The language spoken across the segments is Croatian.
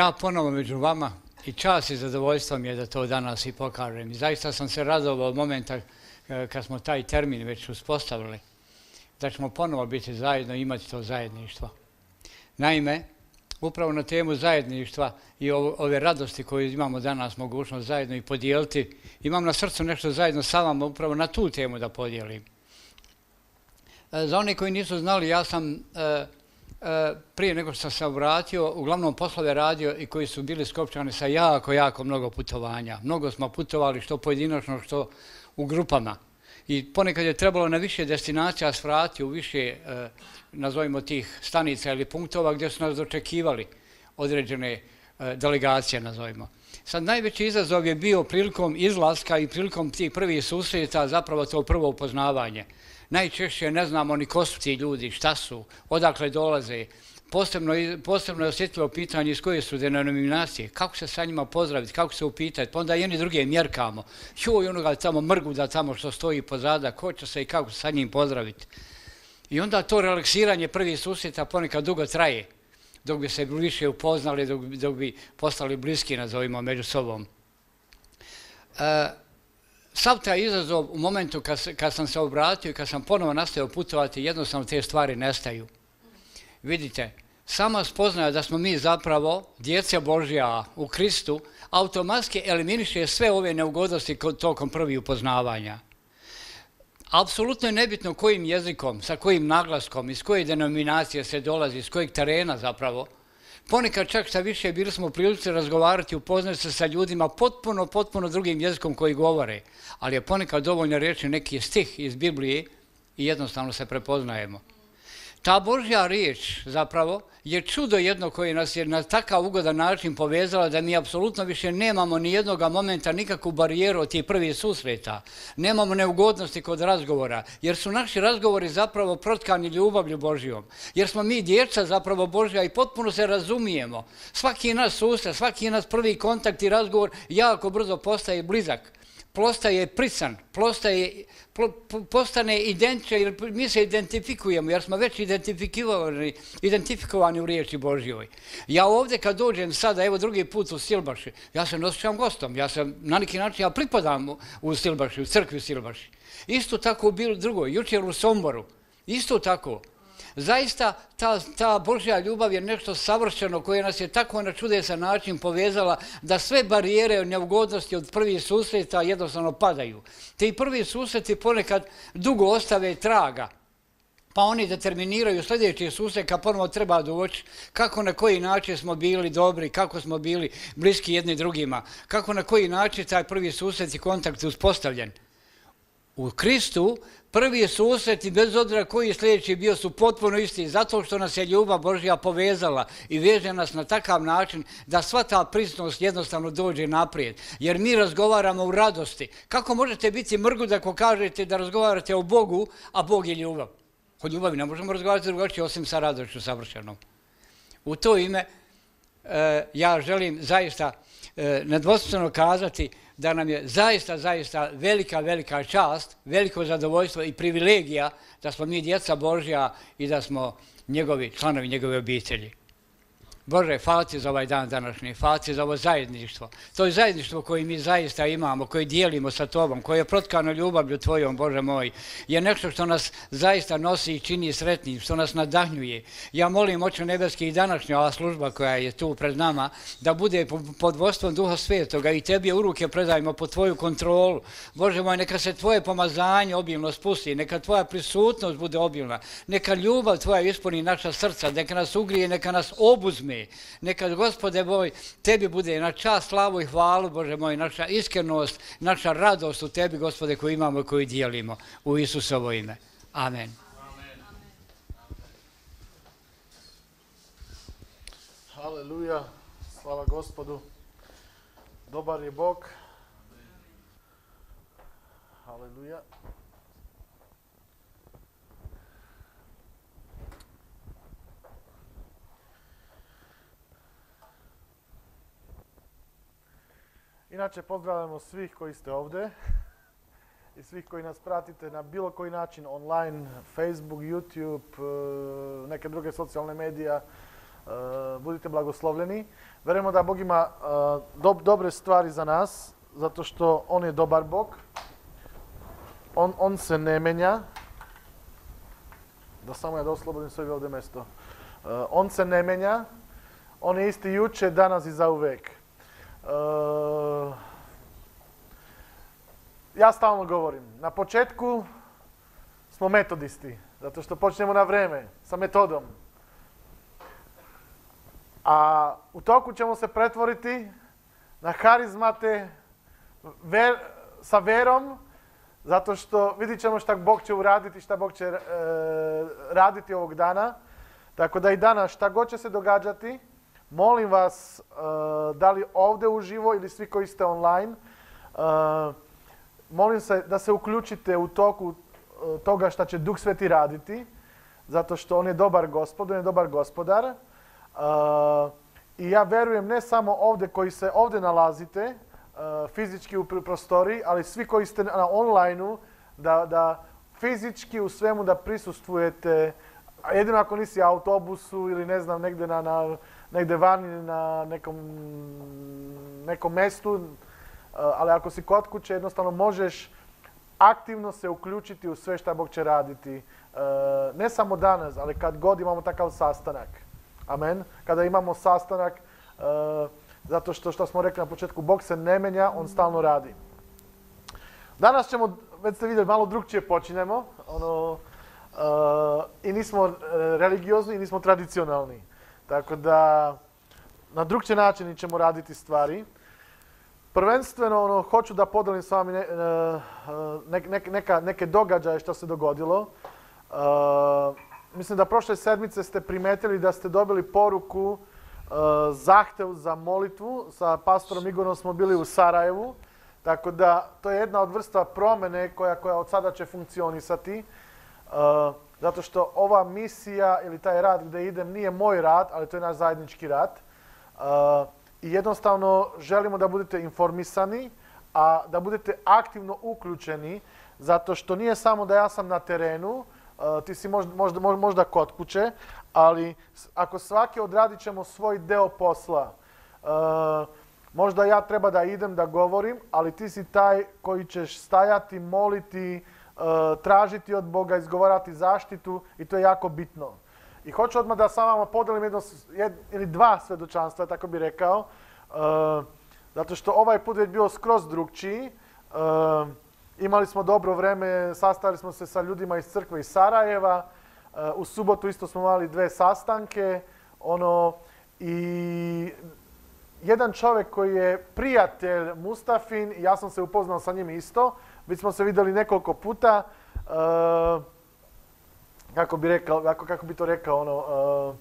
Ja ponovo među vama i čast i zadovoljstvo mi je da to danas i pokažem. Zaista sam se radovao od momenta e, kad smo taj termin već uspostavili, da ćemo ponovo biti zajedno i imati to zajedništvo. Naime, upravo na temu zajedništva i ove radosti koje imamo danas mogućnost zajedno i podijeliti, imam na srcu nešto zajedno sa vama upravo na tu temu da podijelim. E, za one koji nisu znali, ja sam E, prije nego što sam se obratio, uglavnom poslove radio i koji su bili skopčani sa jako, jako mnogo putovanja. Mnogo smo putovali što pojedinačno, što u grupama. I ponekad je trebalo na više destinacija svrati u više, e, nazovimo tih stanica ili punktova gdje su nas dočekivali određene e, delegacije, nazovimo. Sad najveći izazov je bio prilikom izlaska i prilikom tih prvih susreta zapravo to prvo upoznavanje najčešće ne znamo ni ko su ti ljudi, šta su, odakle dolaze. Posebno, je osjetljivo pitanje iz koje su denominacije, kako se sa njima pozdraviti, kako se upitati, pa onda jedni druge mjerkamo. Joj, onoga tamo mrgu da tamo što stoji pozada, ko će se i kako sa njim pozdraviti. I onda to relaksiranje prvih susjeta ponekad dugo traje, dok bi se više upoznali, dok, dok bi postali bliski, nazovimo, među sobom. E, sav taj izazov u momentu kad, sam se obratio i kad sam ponovo nastavio putovati, jednostavno te stvari nestaju. Vidite, sama spoznaja da smo mi zapravo djeca Božja u Kristu, automatski eliminiše sve ove neugodnosti tokom prvih upoznavanja. Apsolutno je nebitno kojim jezikom, sa kojim naglaskom, iz koje denominacije se dolazi, iz kojeg terena zapravo, Ponekad čak šta više bili smo u prilici razgovarati, upoznati se sa ljudima potpuno, potpuno drugim jezikom koji govore, ali je ponekad dovoljno reći neki stih iz Biblije i jednostavno se prepoznajemo. Ta Božja riječ zapravo je čudo jedno koje nas je na takav ugodan način povezala da mi apsolutno više nemamo ni jednoga momenta nikakvu barijeru od tih prvih susreta. Nemamo neugodnosti kod razgovora, jer su naši razgovori zapravo protkani ljubavlju Božjom. Jer smo mi djeca zapravo Božja i potpuno se razumijemo. Svaki nas susret, svaki nas prvi kontakt i razgovor jako brzo postaje blizak postaje prisan, postane identičan, jer mi se identifikujemo, jer smo već identifikovani, identifikovani u riječi Božjoj. Ja ovdje kad dođem sada, evo drugi put u Silbaši, ja se osjećam gostom, ja sam na neki način, ja pripadam u Silbaši, u crkvi Silbaši. Isto tako bilo drugo, jučer u Somboru, isto tako. Zaista ta, Božja ljubav je nešto savršeno koje nas je tako na čudesan način povezala da sve barijere neugodnosti od prvih susreta jednostavno padaju. Ti prvi susreti ponekad dugo ostave traga, pa oni determiniraju sljedeći susret kad ponovo treba doći, kako na koji način smo bili dobri, kako smo bili bliski jedni drugima, kako na koji način taj prvi susret i kontakt uspostavljen. U Kristu prvi susreti, bez obzira koji je sljedeći bio, su potpuno isti, zato što nas je ljubav Božja povezala i veže nas na takav način da sva ta prisnost jednostavno dođe naprijed. Jer mi razgovaramo u radosti. Kako možete biti mrgud ako kažete da razgovarate o Bogu, a Bog je ljubav? O ljubavi ne možemo razgovarati drugačije osim sa radošću savršenom. U to ime e, ja želim zaista e, nedvostveno kazati da nam je zaista, zaista velika, velika čast, veliko zadovoljstvo i privilegija da smo mi djeca Božja i da smo njegovi članovi njegove obitelji. Bože, hvala ti za ovaj dan današnji, hvala ti za ovo zajedništvo. To je zajedništvo koje mi zaista imamo, koje dijelimo sa tobom, koje je protkano ljubavlju tvojom, Bože moj, je nešto što nas zaista nosi i čini sretnim, što nas nadahnjuje. Ja molim Oče Nebeski i današnja ova služba koja je tu pred nama, da bude pod vodstvom Duha Svetoga i tebi u ruke predajmo pod tvoju kontrolu. Bože moj, neka se tvoje pomazanje obilno spusti, neka tvoja prisutnost bude obilna, neka ljubav tvoja ispuni naša srca, neka nas ugrije, neka nas obuzme, neka gospode moj, tebi bude na čast, slavu i hvalu, Bože moj, naša iskrenost, naša radost u tebi, gospode, koju imamo i koju dijelimo u Isusovo ime. Amen. Haleluja, slava gospodu. Dobar je Bog. Haleluja. Inače pozdravljamo svih koji ste ovdje i svih koji nas pratite na bilo koji način online, Facebook, YouTube, e, neke druge socijalne medije. budite blagoslovljeni. Verujemo da Bog ima dobre stvari za nas, zato što On je dobar Bog. On, on se ne menja. Da samo ja da oslobodim ovdje mesto. on se ne menja. On je isti juče, danas i Ја стално говорим. На почетку смо методисти, затоа што почнемо на време, со методом. А у току ќе му се претворити на харизмате вер, са вером, затоа што види ќе што Бог ќе урадити, што Бог ќе е, радити овог дана. Така да и дана, што го ќе се догаѓати, molim vas, e, da li ovdje uživo ili svi koji ste online, e, molim se da se uključite u toku e, toga što će Duh Sveti raditi, zato što on je dobar gospod, on je dobar gospodar. I ja verujem ne samo ovdje koji se ovdje nalazite, fizički u prostoriji, ali svi koji ste na online da, da fizički u svemu da prisustvujete, jedino ako nisi autobusu ili ne znam negdje na, na negdje vani na nekom, nekom mestu, Eh, ali ako si kod kuće jednostavno možeš aktivno se uključiti u sve što Bog će raditi. Eh, ne samo danas, ali kad god imamo takav sastanak. Amen. Kada imamo sastanak, eh, zato što što smo rekli na početku, Bog se ne menja, On stalno radi. Danas ćemo, već ste vidjeli, malo drugčije počinjemo. Ono, I nismo religiozni i nismo tradicionalni. Tako da na drugčiji način ćemo raditi stvari. Prvenstveno ono, hoću da podelim s vami e, neke događaje što se dogodilo. E, mislim da prošle sedmice ste primetili da ste dobili poruku e, zahtev za molitvu. Sa pastorom Igorom smo bili u Sarajevu. Tako da to je jedna od vrsta promene koja, koja od sada će funkcionisati. Zato što ova misija ili taj rad gdje idem nije moj rad, ali to je naš zajednički rad. I jednostavno želimo da budete informisani, a da budete aktivno uključeni, zato što nije samo da ja sam na terenu, e, ti si možda, možda, kod kuće, ali ako svaki odradit ćemo svoj deo posla, e, možda ja treba da idem da govorim, ali ti si taj koji ćeš stajati, moliti, tražiti od Boga, izgovarati zaštitu i to je jako bitno. I hoću odmah da sa vama podelim jedno, ili dva svedočanstva, tako bi rekao. E, zato što ovaj put je bio skroz drugčiji. E, imali smo dobro vreme, sastali smo se sa ljudima iz crkve iz Sarajeva. E, u subotu isto smo imali dve sastanke. Ono, I jedan čovjek koji je prijatelj Mustafin, ja sam se upoznao sa njim isto. Već smo se vidjeli nekoliko puta kako bi, rekao, kako, kako bi to rekao, ono, uh,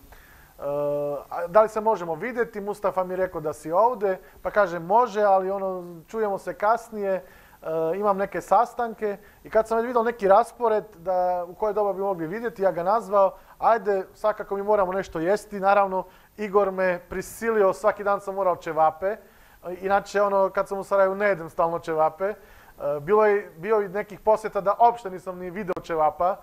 uh, da li se možemo vidjeti, Mustafa mi je rekao da si ovdje, pa kaže može, ali ono, čujemo se kasnije, imam neke sastanke i kad sam vidio neki raspored da, u koje doba bi mogli vidjeti, ja ga nazvao, ajde, svakako mi moramo nešto jesti, naravno Igor me prisilio, svaki dan sam morao čevape, inače ono, kad sam u Sarajevu ne jedem stalno čevape, bilo je, bio i nekih posjeta da uopšte nisam ni video čevapa,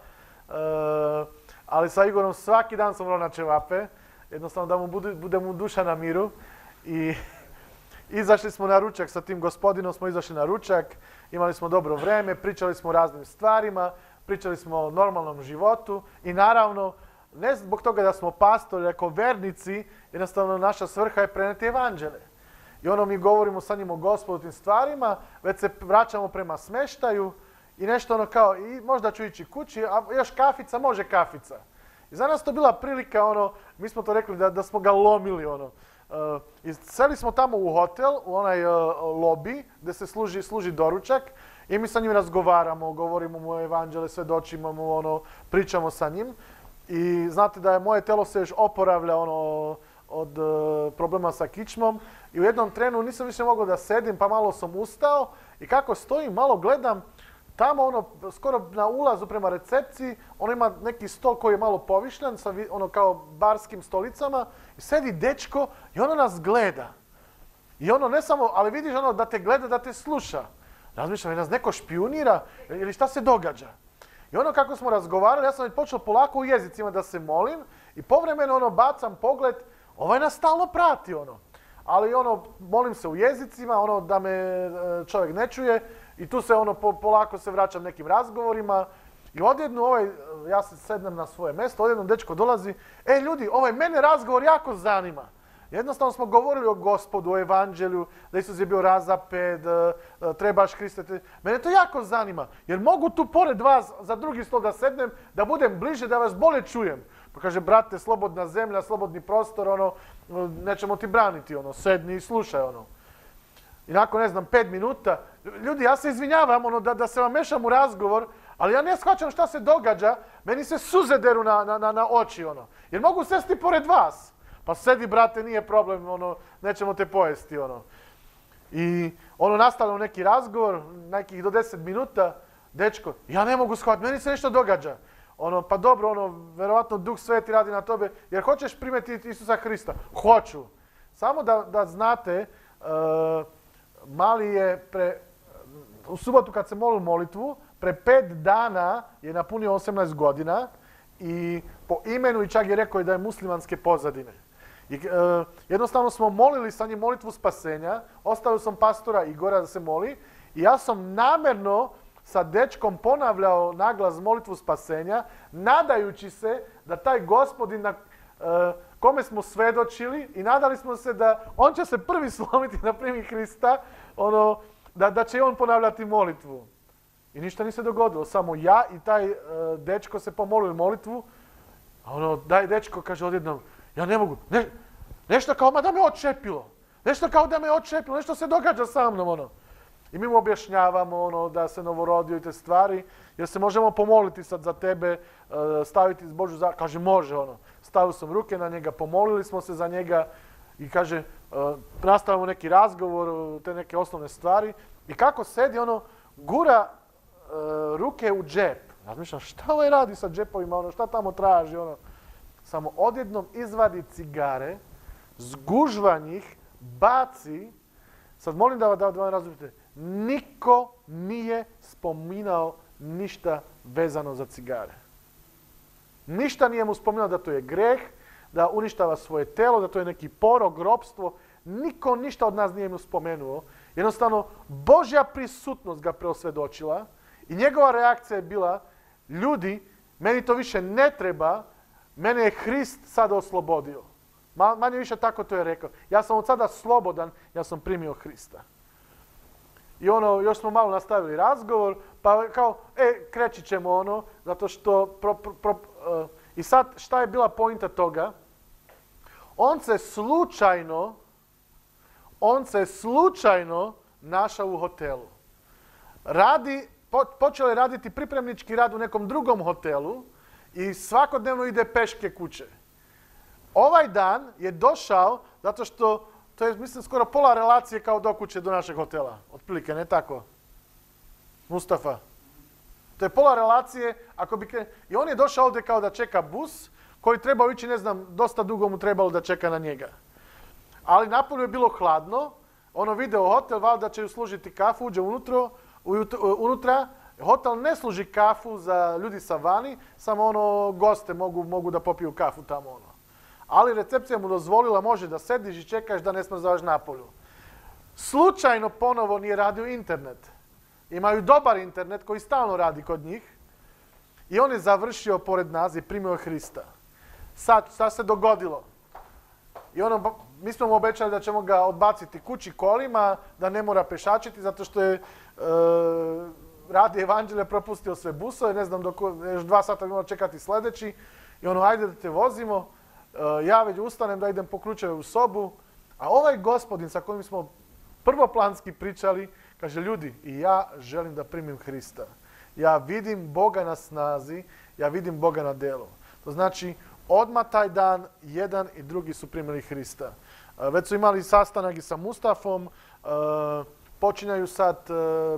Eh, ali sa Igorom svaki dan sam na čevape, jednostavno da mu bude, mu duša na miru. I izašli smo na ručak sa tim gospodinom, smo izašli na ručak, imali smo dobro vreme, pričali smo o raznim stvarima, pričali smo o normalnom životu i naravno, ne zbog toga da smo pastori, ako vernici, jednostavno naša svrha je preneti evanđele. I ono mi govorimo sa njim o gospodu stvarima, već se vraćamo prema smeštaju, i nešto ono kao, i možda ću ići kući, a još kafica, može kafica. I za nas to bila prilika, ono, mi smo to rekli da, da smo ga lomili, ono. Uh, I seli smo tamo u hotel, u onaj uh, lobby, gdje se služi, služi doručak i mi sa njim razgovaramo, govorimo mu o evanđele, svedočimo mu, ono, pričamo sa njim. I znate da je moje telo se još oporavlja, ono, od uh, problema sa kičmom i u jednom trenu nisam više mogao da sedim, pa malo sam ustao i kako stojim, malo gledam, Tamo ono, skoro na ulazu prema recepciji, ono ima neki stol koji je malo povišljen, sa ono kao barskim stolicama, i sedi dečko i ono nas gleda. I ono ne samo, ali vidiš ono da te gleda, da te sluša. Razmišljam, je nas neko špionira ili šta se događa? I ono kako smo razgovarali, ja sam već počeo polako u jezicima da se molim i povremeno ono bacam pogled Ovaj nas stalno prati, ono. Ali ono, molim se u jezicima, ono da me e, čovjek ne čuje i tu se ono polako se vraćam nekim razgovorima i odjedno ovaj, ja se sednem na svoje mjesto, odjedno dečko dolazi, e ljudi, ovaj mene razgovor jako zanima. Jednostavno smo govorili o gospodu, o evanđelju, da Isus je bio razapet, e, e, trebaš Kriste. Mene to jako zanima, jer mogu tu pored vas za drugi stol da sednem, da budem bliže, da vas bolje čujem. Pa kaže, brate, slobodna zemlja, slobodni prostor, ono, nećemo ti braniti, ono, sedni i slušaj, ono. I nakon, ne znam, pet minuta, ljudi, ja se izvinjavam, ono, da, da se vam mešam u razgovor, ali ja ne shvaćam šta se događa, meni se suze deru na, na, na oči, ono. Jer mogu sesti pored vas. Pa sedi, brate, nije problem, ono, nećemo te pojesti, ono. I ono, nastalo neki razgovor, nekih do deset minuta, dečko, ja ne mogu shvatiti, meni se nešto događa. Ono, pa dobro, ono, verovatno Duh Sveti radi na tobe, jer hoćeš primeti Isusa Hrista? Hoću. Samo da, da znate, e, mali je pre, u subotu kad se molio molitvu, pre pet dana je napunio 18 godina i po imenu i čak je rekao da je muslimanske pozadine. I, e, jednostavno smo molili sa njim molitvu spasenja, ostavio sam pastora Igora da se moli i ja sam namjerno sa dečkom ponavljao naglas molitvu spasenja, nadajući se da taj gospodin na e, kome smo svedočili i nadali smo se da on će se prvi slomiti na primi Hrista, ono, da, da će on ponavljati molitvu. I ništa nije se dogodilo, samo ja i taj e, dečko se pomolili molitvu, a ono, daj dečko, kaže odjednom, ja ne mogu, nešto kao da me očepilo, nešto kao da me očepilo, nešto se događa sa mnom, ono. I mi mu objašnjavamo ono, da se novorodio i te stvari, jer se možemo pomoliti sad za tebe, e, staviti Božu za... Kaže, može ono. Stavio sam ruke na njega, pomolili smo se za njega i kaže, e, nastavimo neki razgovor, te neke osnovne stvari. I kako sedi, ono, gura e, ruke u džep. Razmišljam, šta ovaj radi sa džepovima, ono, šta tamo traži, ono. Samo odjednom izvadi cigare, zgužva njih, baci, sad molim da, da, da razumite, niko nije spominao ništa vezano za cigare. Ništa nije mu spominao da to je greh, da uništava svoje telo, da to je neki porog, ropstvo. Niko ništa od nas nije mu spomenuo. Jednostavno, Božja prisutnost ga preosvedočila i njegova reakcija je bila, ljudi, meni to više ne treba, mene je Hrist sada oslobodio. Manje više tako to je rekao. Ja sam od sada slobodan, ja sam primio Hrista. I ono, još smo malo nastavili razgovor, pa kao, e, kreći ćemo ono, zato što, e, i sad šta je bila pojnta toga? On se slučajno, on se slučajno našao u hotelu. Radi, po, počeo je raditi pripremnički rad u nekom drugom hotelu i svakodnevno ide peške kuće. Ovaj dan je došao zato što to je, mislim, skoro pola relacije kao do kuće do našeg hotela. Otprilike, ne tako? Mustafa. To je pola relacije, ako bi... I on je došao ovdje kao da čeka bus, koji trebao ići, ne znam, dosta dugo mu trebalo da čeka na njega. Ali napolju je bilo hladno, ono video hotel, valjda će ju služiti kafu, uđe unutra, unutra, Hotel ne služi kafu za ljudi sa vani, samo ono goste mogu, mogu da popiju kafu tamo ono ali recepcija mu dozvolila može da sediš i čekaš da ne smrzavaš napolju. Slučajno ponovo nije radio internet. Imaju dobar internet koji stalno radi kod njih. I on je završio pored nas i primio Hrista. Sad, sad se dogodilo. I ono, mi smo mu obećali da ćemo ga odbaciti kući kolima, da ne mora pešačiti, zato što je e, radi evanđelje, propustio sve busove, ne znam, dok, još dva sata bi čekati sljedeći. I ono, ajde da te vozimo. Eh, ja već ustanem da idem po ključeve u sobu, a ovaj gospodin sa kojim smo prvoplanski pričali, kaže ljudi, i ja želim da primim Hrista. Ja vidim Boga na snazi, ja vidim Boga na delu. To znači, odmah taj dan, jedan i drugi su primili Hrista. Eh, već su imali sastanak i sa Mustafom, eh, počinjaju sad,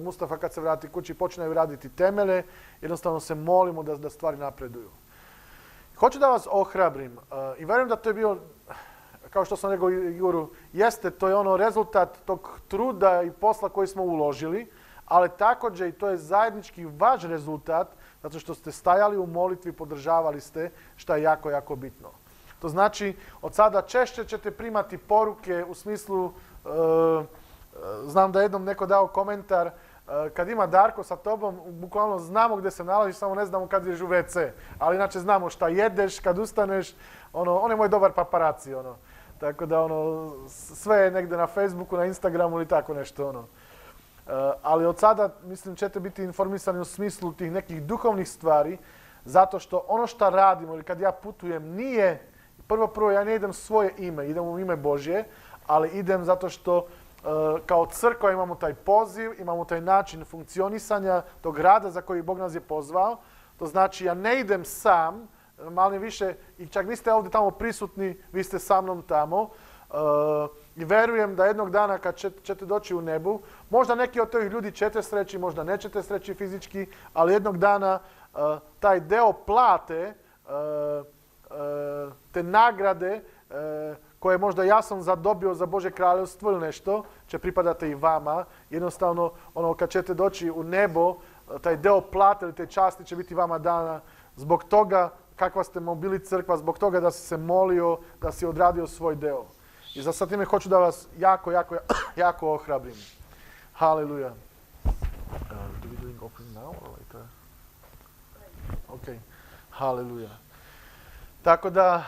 Mustafa kad se vrati kući, počinaju raditi temele, jednostavno se molimo da, da stvari napreduju. Hoću da vas ohrabrim uh, i vjerujem da to je bio, kao što sam rekao Igoru, jeste, to je ono rezultat tog truda i posla koji smo uložili, ali također i to je zajednički vaš rezultat, zato što ste stajali u molitvi, podržavali ste, što je jako, jako bitno. To znači, od sada češće ćete primati poruke u smislu, e, e, znam da je jednom neko dao komentar, e, kad ima Darko sa tobom, bukvalno znamo gdje se nalaziš, samo ne znamo kad ideš u WC. Ali inače znamo šta jedeš, kad ustaneš, ono, on je moj dobar paparaci, ono. Tako da, ono, sve je negdje na Facebooku, na Instagramu ili tako nešto, ono. ali od sada, mislim, ćete biti informisani u smislu tih nekih duhovnih stvari, zato što ono što radimo ili kad ja putujem nije, prvo prvo ja ne idem svoje ime, idem u ime Božje, ali idem zato što kao crkva imamo taj poziv, imamo taj način funkcionisanja tog rada za koji Bog nas je pozvao. To znači ja ne idem sam, malo više, i čak niste ovdje tamo prisutni, vi ste sa mnom tamo. E, I verujem da jednog dana kad ćete doći u nebu, možda neki od tih ljudi ćete sreći, možda nećete sreći fizički, ali jednog dana E, taj deo plate, e, e, te nagrade koje možda ja sam zadobio za Bože kraljevstvo ili nešto, će pripadati i vama. Jednostavno, ono, kad ćete doći u nebo, taj deo plate ili te časti će biti vama dana zbog toga kakva ste mobili crkva, zbog toga da si se molio, da si odradio svoj deo. I za sad time hoću da vas jako, jako, jako ohrabrim. Haleluja. Ok, haleluja. Tako da,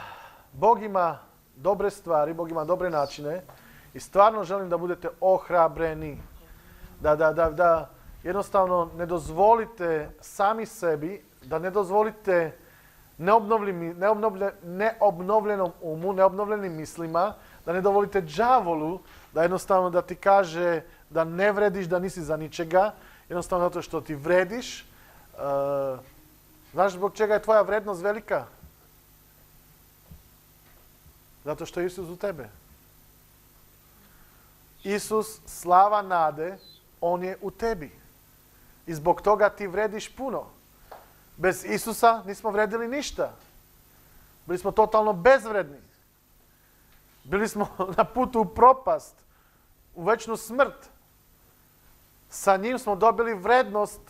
Bog ima dobre stvari, Bog ima dobre načine i stvarno želim da budete ohrabreni. Da, da, da, da jednostavno ne dozvolite sami sebi, da ne dozvolite neobnovljenom umu, neobnovljenim mislima, da ne dovolite džavolu da jednostavno da ti kaže da ne vrediš, da nisi za ničega, jednostavno zato što ti vrediš, uh, Znaš zbog čega je tvoja vrednost velika? Zato što je Isus u tebe. Isus, slava nade, On je u tebi. I zbog toga ti vrediš puno. Bez Isusa nismo vredili ništa. Bili smo totalno bezvredni. Bili smo na putu u propast, u večnu smrt. Sa njim smo dobili vrednost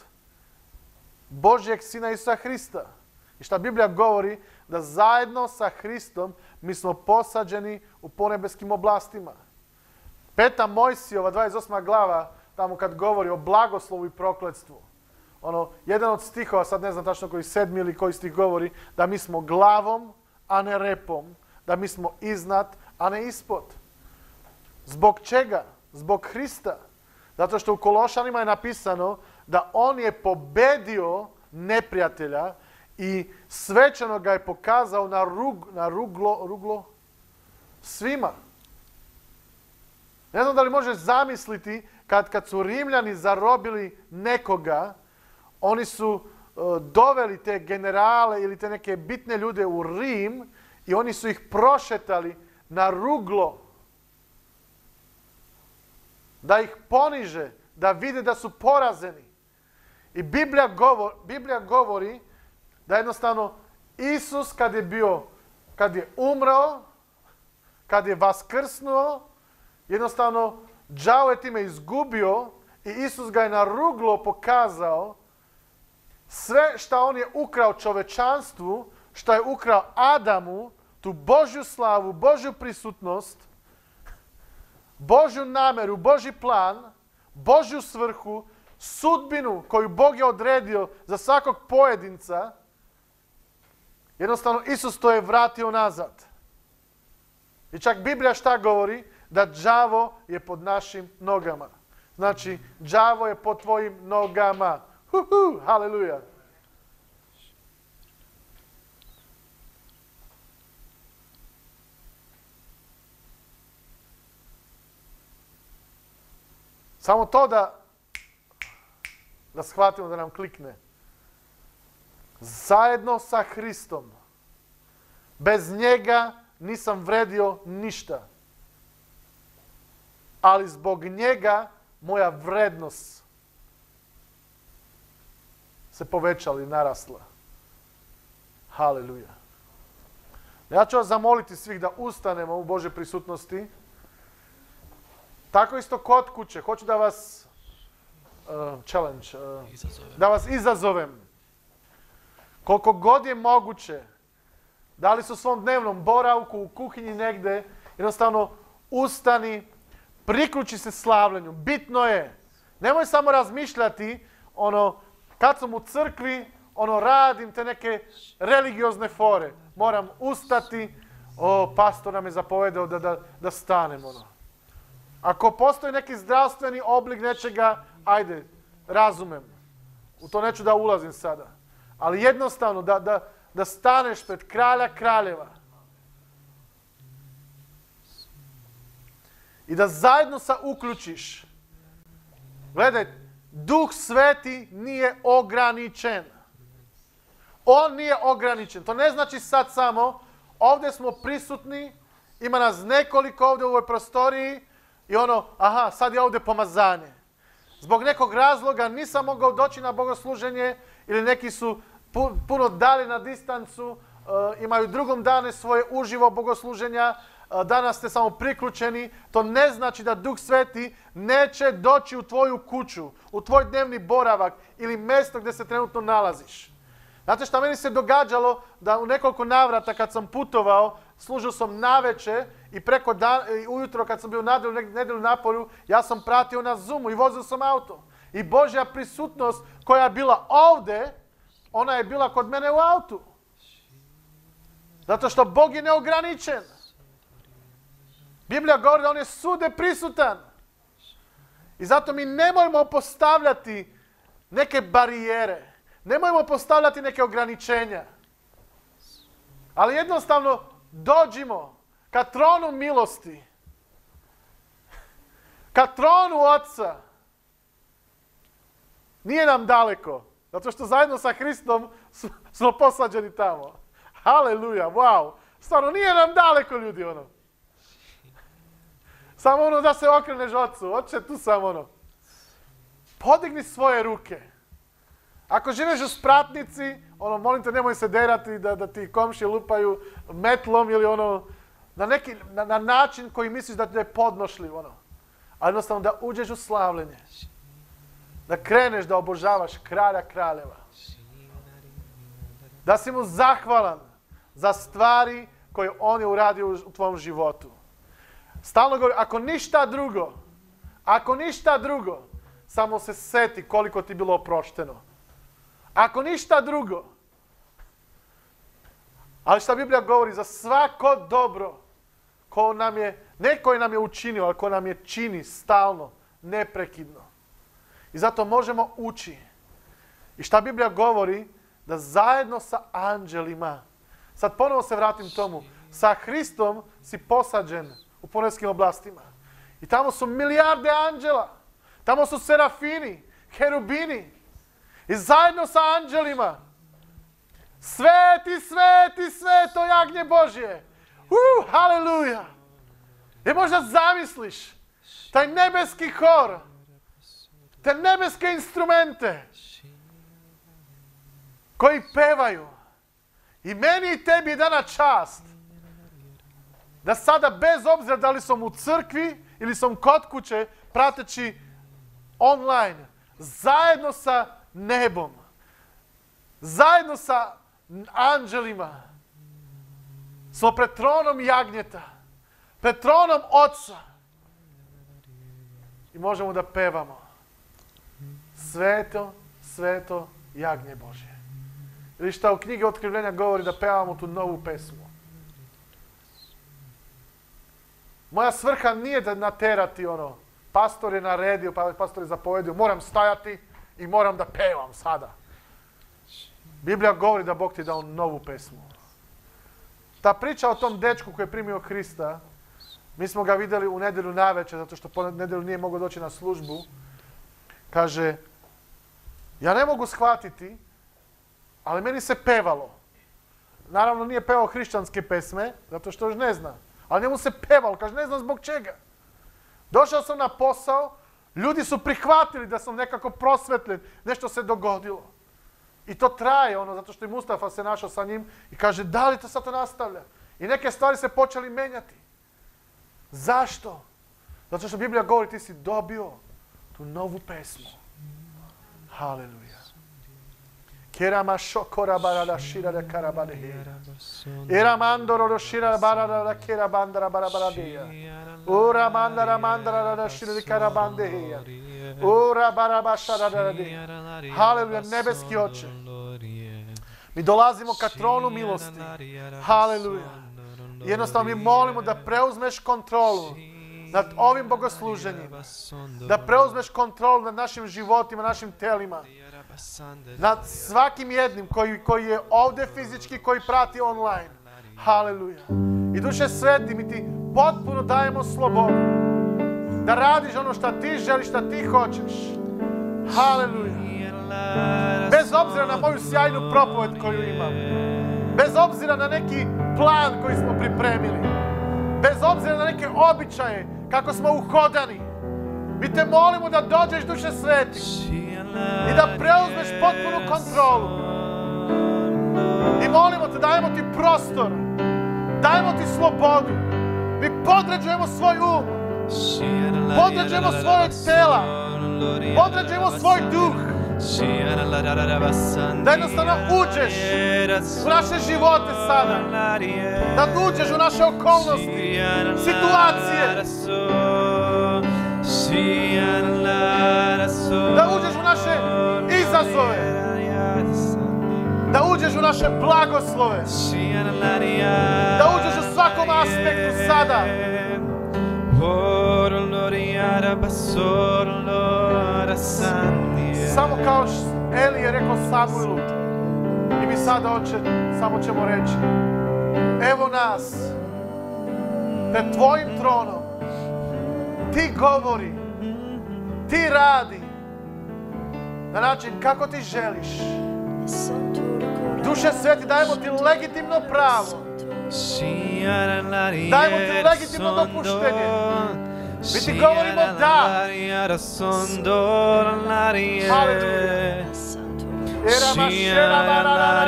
Božjeg Sina Isusa Hrista. I šta Biblija govori? Da zajedno sa Hristom mi smo posađeni u ponebeskim oblastima. Peta Mojsijova, 28. glava, tamo kad govori o blagoslovu i prokletstvu. Ono, jedan od stihova, sad ne znam tačno koji sedmi ili koji stih govori, da mi smo glavom, a ne repom. Da mi smo iznad, a ne ispod. Zbog čega? Zbog Hrista. Zato što u Kološanima je napisano da on je pobedio neprijatelja i svečano ga je pokazao na, rug, na ruglo, ruglo svima. Ne znam da li možeš zamisliti kad, kad su Rimljani zarobili nekoga, oni su e, doveli te generale ili te neke bitne ljude u Rim i oni su ih prošetali na ruglo da ih poniže, da vide da su porazeni. I Biblija, govor, Biblija govori da jednostavno Isus kad je bio, kad je umrao, kad je vaskrsnuo, jednostavno džao je time izgubio i Isus ga je na ruglo pokazao sve što on je ukrao čovečanstvu, što je ukrao Adamu, tu Božju slavu, Božju prisutnost, Božju nameru, Božji plan, Božju svrhu, sudbinu koju Bog je odredio za svakog pojedinca, jednostavno Isus to je vratio nazad. I čak Biblija šta govori? Da đavo je pod našim nogama. Znači, đavo je pod tvojim nogama. Huhu, haleluja. Samo to da da shvatimo da nam klikne. Zajedno sa Hristom. Bez njega nisam vredio ništa. Ali zbog njega moja vrednost se povećala i narasla. Haleluja. Ja ću vas zamoliti svih da ustanemo u Bože prisutnosti. Tako isto kod kuće. Hoću da vas uh, challenge, uh, da vas izazovem. Koliko god je moguće da li su svom dnevnom boravku, u kuhinji negdje, jednostavno ustani, priključi se slavljenju. Bitno je, nemoj samo razmišljati, ono, kad sam u crkvi, ono, radim te neke religiozne fore. Moram ustati, o, pastor nam je zapovedao da, da, da stanem, ono. Ako postoji neki zdravstveni oblik nečega, ajde, razumem. U to neću da ulazim sada. Ali jednostavno, da, da, da staneš pred kralja kraljeva. I da zajedno sa uključiš. Gledaj, Duh Sveti nije ograničen. On nije ograničen. To ne znači sad samo, ovdje smo prisutni, ima nas nekoliko ovdje u ovoj prostoriji i ono, aha, sad je ovdje pomazanje. Zbog nekog razloga nisam mogao doći na bogosluženje ili neki su puno dali na distancu, e, imaju drugom dane svoje uživo bogosluženja, e, danas ste samo priključeni, to ne znači da Duh Sveti neće doći u tvoju kuću, u tvoj dnevni boravak ili mjesto gdje se trenutno nalaziš. Znate što meni se događalo da u nekoliko navrata kad sam putovao, služio sam naveče i preko dan, i ujutro kad sam bio u nedjelju na polju, ja sam pratio na Zoomu i vozio sam auto. I Božja prisutnost koja je bila ovdje, ona je bila kod mene u autu. Zato što Bog je neograničen. Biblija govori da on je sude prisutan. I zato mi nemojmo postavljati neke barijere. Nemojmo postavljati neke ograničenja. Ali jednostavno dođimo ka tronu milosti. Ka tronu Otca. Nije nam daleko. Zato što zajedno sa Hristom smo posađeni tamo. Haleluja, wow. Stvarno, nije nam daleko ljudi ono. Samo ono da se okreneš ocu. Oče, tu samo ono. Podigni svoje ruke. Ako živiš u spratnici, ono, molim te, nemoj se derati da, da ti komšije lupaju metlom ili ono, na neki, na, na način koji misliš da ti je ono. A jednostavno da uđeš u slavljenje da kreneš da obožavaš kralja kraljeva. Da si mu zahvalan za stvari koje on je uradio u tvom životu. Stalno govori, ako ništa drugo, ako ništa drugo, samo se seti koliko ti bilo oprošteno. Ako ništa drugo, ali šta Biblija govori, za svako dobro ko nam je, ne koji nam je učinio, ali ko nam je čini stalno, neprekidno. I zato možemo ući. I šta Biblija govori? Da zajedno sa anđelima, sad ponovo se vratim tomu, sa Hristom si posađen u ponevskim oblastima. I tamo su milijarde anđela. Tamo su serafini, herubini. I zajedno sa anđelima. Sveti, sveti, sveto jagnje Božje. Uh, haleluja. I možda zamisliš taj nebeski hor te nebeske instrumente koji pevaju. I meni i tebi dana čast da sada bez obzira da li sam u crkvi ili sam kod kuće prateći online zajedno sa nebom zajedno sa anđelima smo pred tronom jagnjeta pred oca i možemo da pevamo Sveto, sveto jagnje Božje. Ili šta u knjigi otkrivljenja govori da pevamo tu novu pesmu. Moja svrha nije da naterati ono, pastor je naredio, pa pastor je zapovedio, moram stajati i moram da pevam sada. Biblija govori da Bog ti dao novu pesmu. Ta priča o tom dečku koji je primio Krista, mi smo ga vidjeli u nedjelju navečer, zato što po nedjelju nije mogao doći na službu. Kaže, ja ne mogu shvatiti, ali meni se pevalo. Naravno nije pevao hrišćanske pesme, zato što još ne zna. Ali njemu se pevalo, kaže ne znam zbog čega. Došao sam na posao, ljudi su prihvatili da sam nekako prosvetljen, nešto se dogodilo. I to traje, ono, zato što i Mustafa se našao sa njim i kaže, da li to sad to nastavlja? I neke stvari se počeli menjati. Zašto? Zato što Biblija govori, ti si dobio tu novu pesmu. Haleluja. Kerama shokora barada shirada karabadehe. Iramandoro do shirada barada kera bandara barabadeya. Ura mandara mandara da shirada karabandeya. Ura barabashara da Haleluja, nebeski oče. Mi dolazimo ka tronu milosti. Haleluja. Jednostavno mi molimo da preuzmeš kontrolu nad ovim bogosluženjima. Da preuzmeš kontrolu nad našim životima, našim telima. Nad svakim jednim koji, koji je ovdje fizički, koji prati online. Haleluja. I duše sveti, mi ti potpuno dajemo slobodu. Da radiš ono što ti želiš, što ti hoćeš. Haleluja. Bez obzira na moju sjajnu propoved koju imam. Bez obzira na neki plan koji smo pripremili. Bez obzira na neke običaje, kako smo uhodani. Mi te molimo da dođeš duše sveti i da preuzmeš potpunu kontrolu. I molimo te, dajemo ti prostor, dajemo ti slobodu. Mi podređujemo svoj um, podređujemo svojeg tela, podređujemo svoj duh. Da jednostavno uđeš u naše živote sada. Da uđeš u naše okolnosti, situacije. Da uđeš u naše izazove. Da uđeš u naše blagoslove. Da uđeš u svakom aspektu sada. Samo kao Eli je rekao Samuilu. I mi sada, oče, samo ćemo reći. Evo nas. Pred tvojim tronom. Ti govori. Ti radi. Na način kako ti želiš. Duše sveti, dajemo ti legitimno pravo. Sim, tym na dopuszczenie. Wytygowo im odda. Halleluja. Era mashera barara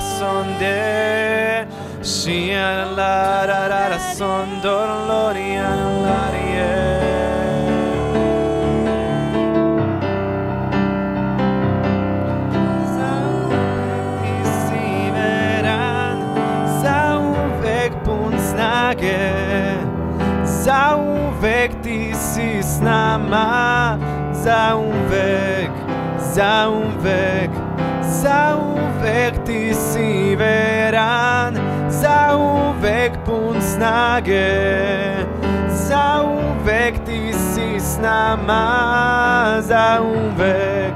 Sonde, Sierra, la, la, la, la, son, Era la, la, era la, la, Era snage. Zauvek ti si s nama. Zauvek, zauvek Zauvek ti si veran. Zauvek pun snage. Zauvek ti si s nama. Zauvek,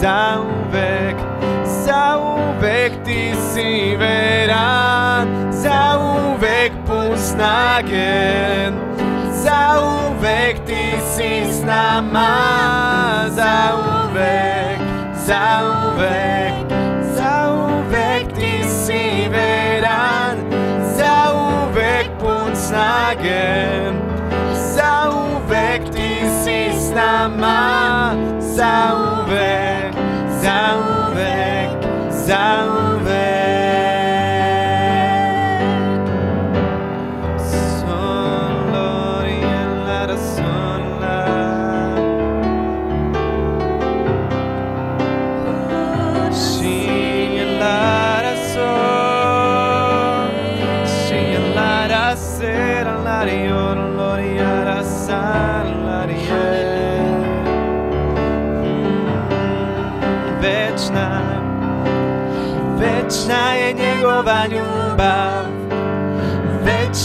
zauvek Zauvek ti si veran. Zauvek snakken. Za uvek ti si s nama, za uvek, za uvek.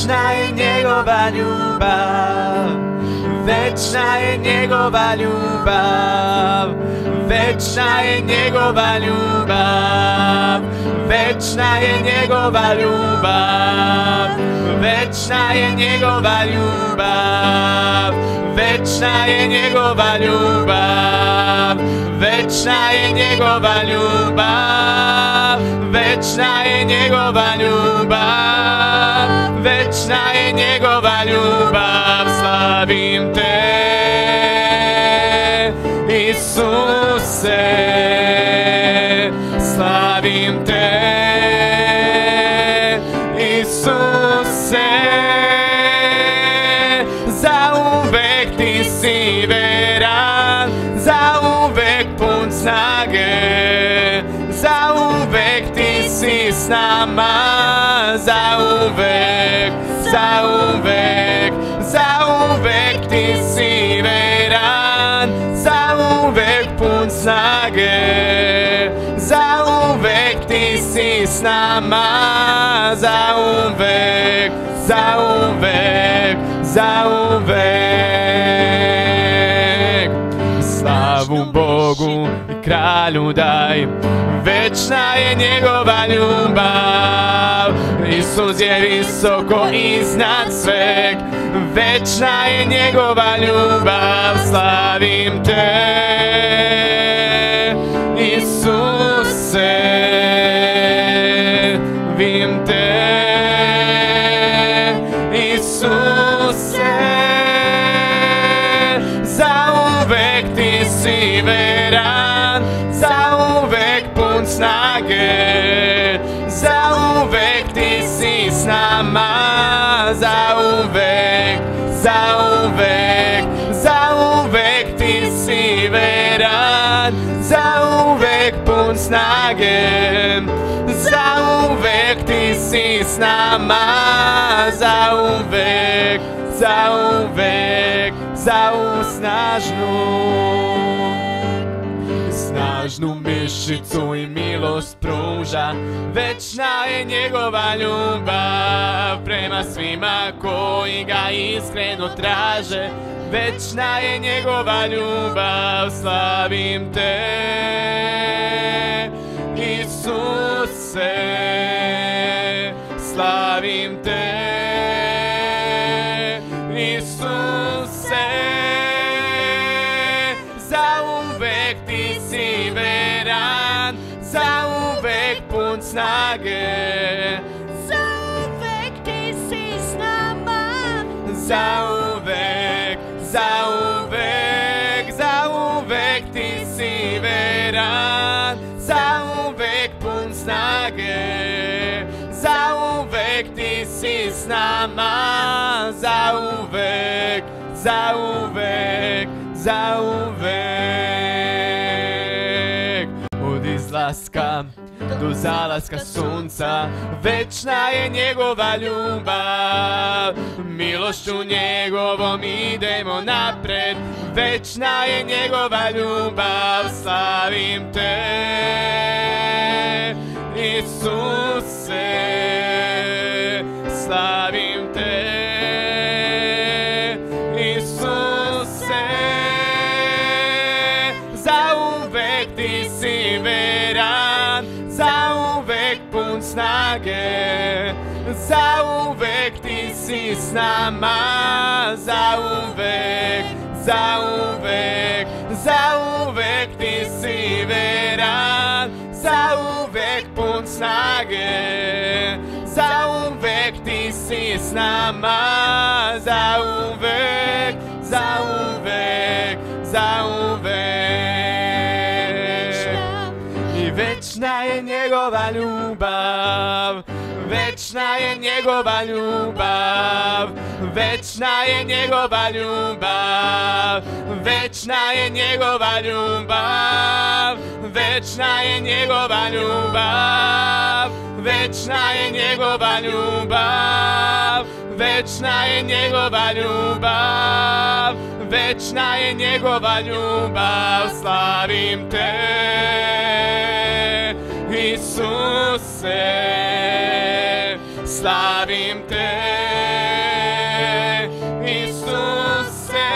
Wecznaj niego baliuba. Wecznaj niego baliuba. Wecznaj niego baliuba. Wecznaj niego baliuba. Wecznaj niego baliuba. Wecznaj niego baliuba. Wecznaj niego baliuba. Wecznaj niego baliuba. Vječna je njegova ljubav, slavim te, Isuse. Nama, zauvek, zauvek, zauvek. Slavu Bogu i kralju daj, večna je njegova ljubav. Isus je visoko iznad sveg, večna je njegova ljubav, slavim te. Isuse, vim te. Isuse, zauvek ti si veran, zauvek pun snage, zauvek ti si s nama, zauvek, zauvek, zauvek ti si veran, zauvek pun snage, si s náma za um vek, za um za um snažnú myšicu i milosť prúža. Večná je njegova ljubav prema svima koji ga iskreno traže. Večná je njegova ljubav, slavim te, Isus. Sage. Zauvek, ty jsi s náma. Zauvek, zauvek, zauvek, ty jsi verán. Zauvek, pln snage. Zauvek, ty jsi s náma. Zauvek, zauvek, zauvek. Odísť láska. Do zalaska sunca, večna je njegova ljubav. Milošću njegovom idemo napred, večna je njegova ljubav, slavim te. Isuse, slavim snage, zauvek ti si s nama, zauvek, zauvek, zauvek ti si veran, zauvek pun snage, zauvek ti si s nama, zauvek, zauvek, zauvek. Večna je njegova ljubav, večna je njegova ljubav, večna je njegova ljubav, večna je njegova ljubav, večna je njegova ljubav, večna je njegova ljubav, večna je njegova ljubav, večna je njegova ljubav, slavim te, Isuse, slavim te, Isuse,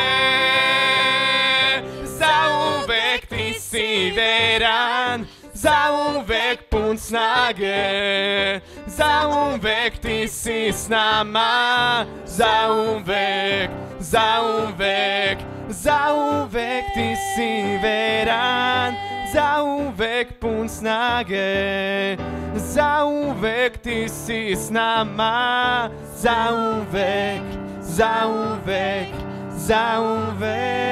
zauvek ti si veran, zauvek pun snage, zauvek ti si s nama, zauvek, zauvek, zauvek ti si veran, Zaułówek punc nage Zaułówek ty si z nama Zaułówek, zaułówek, zaułówek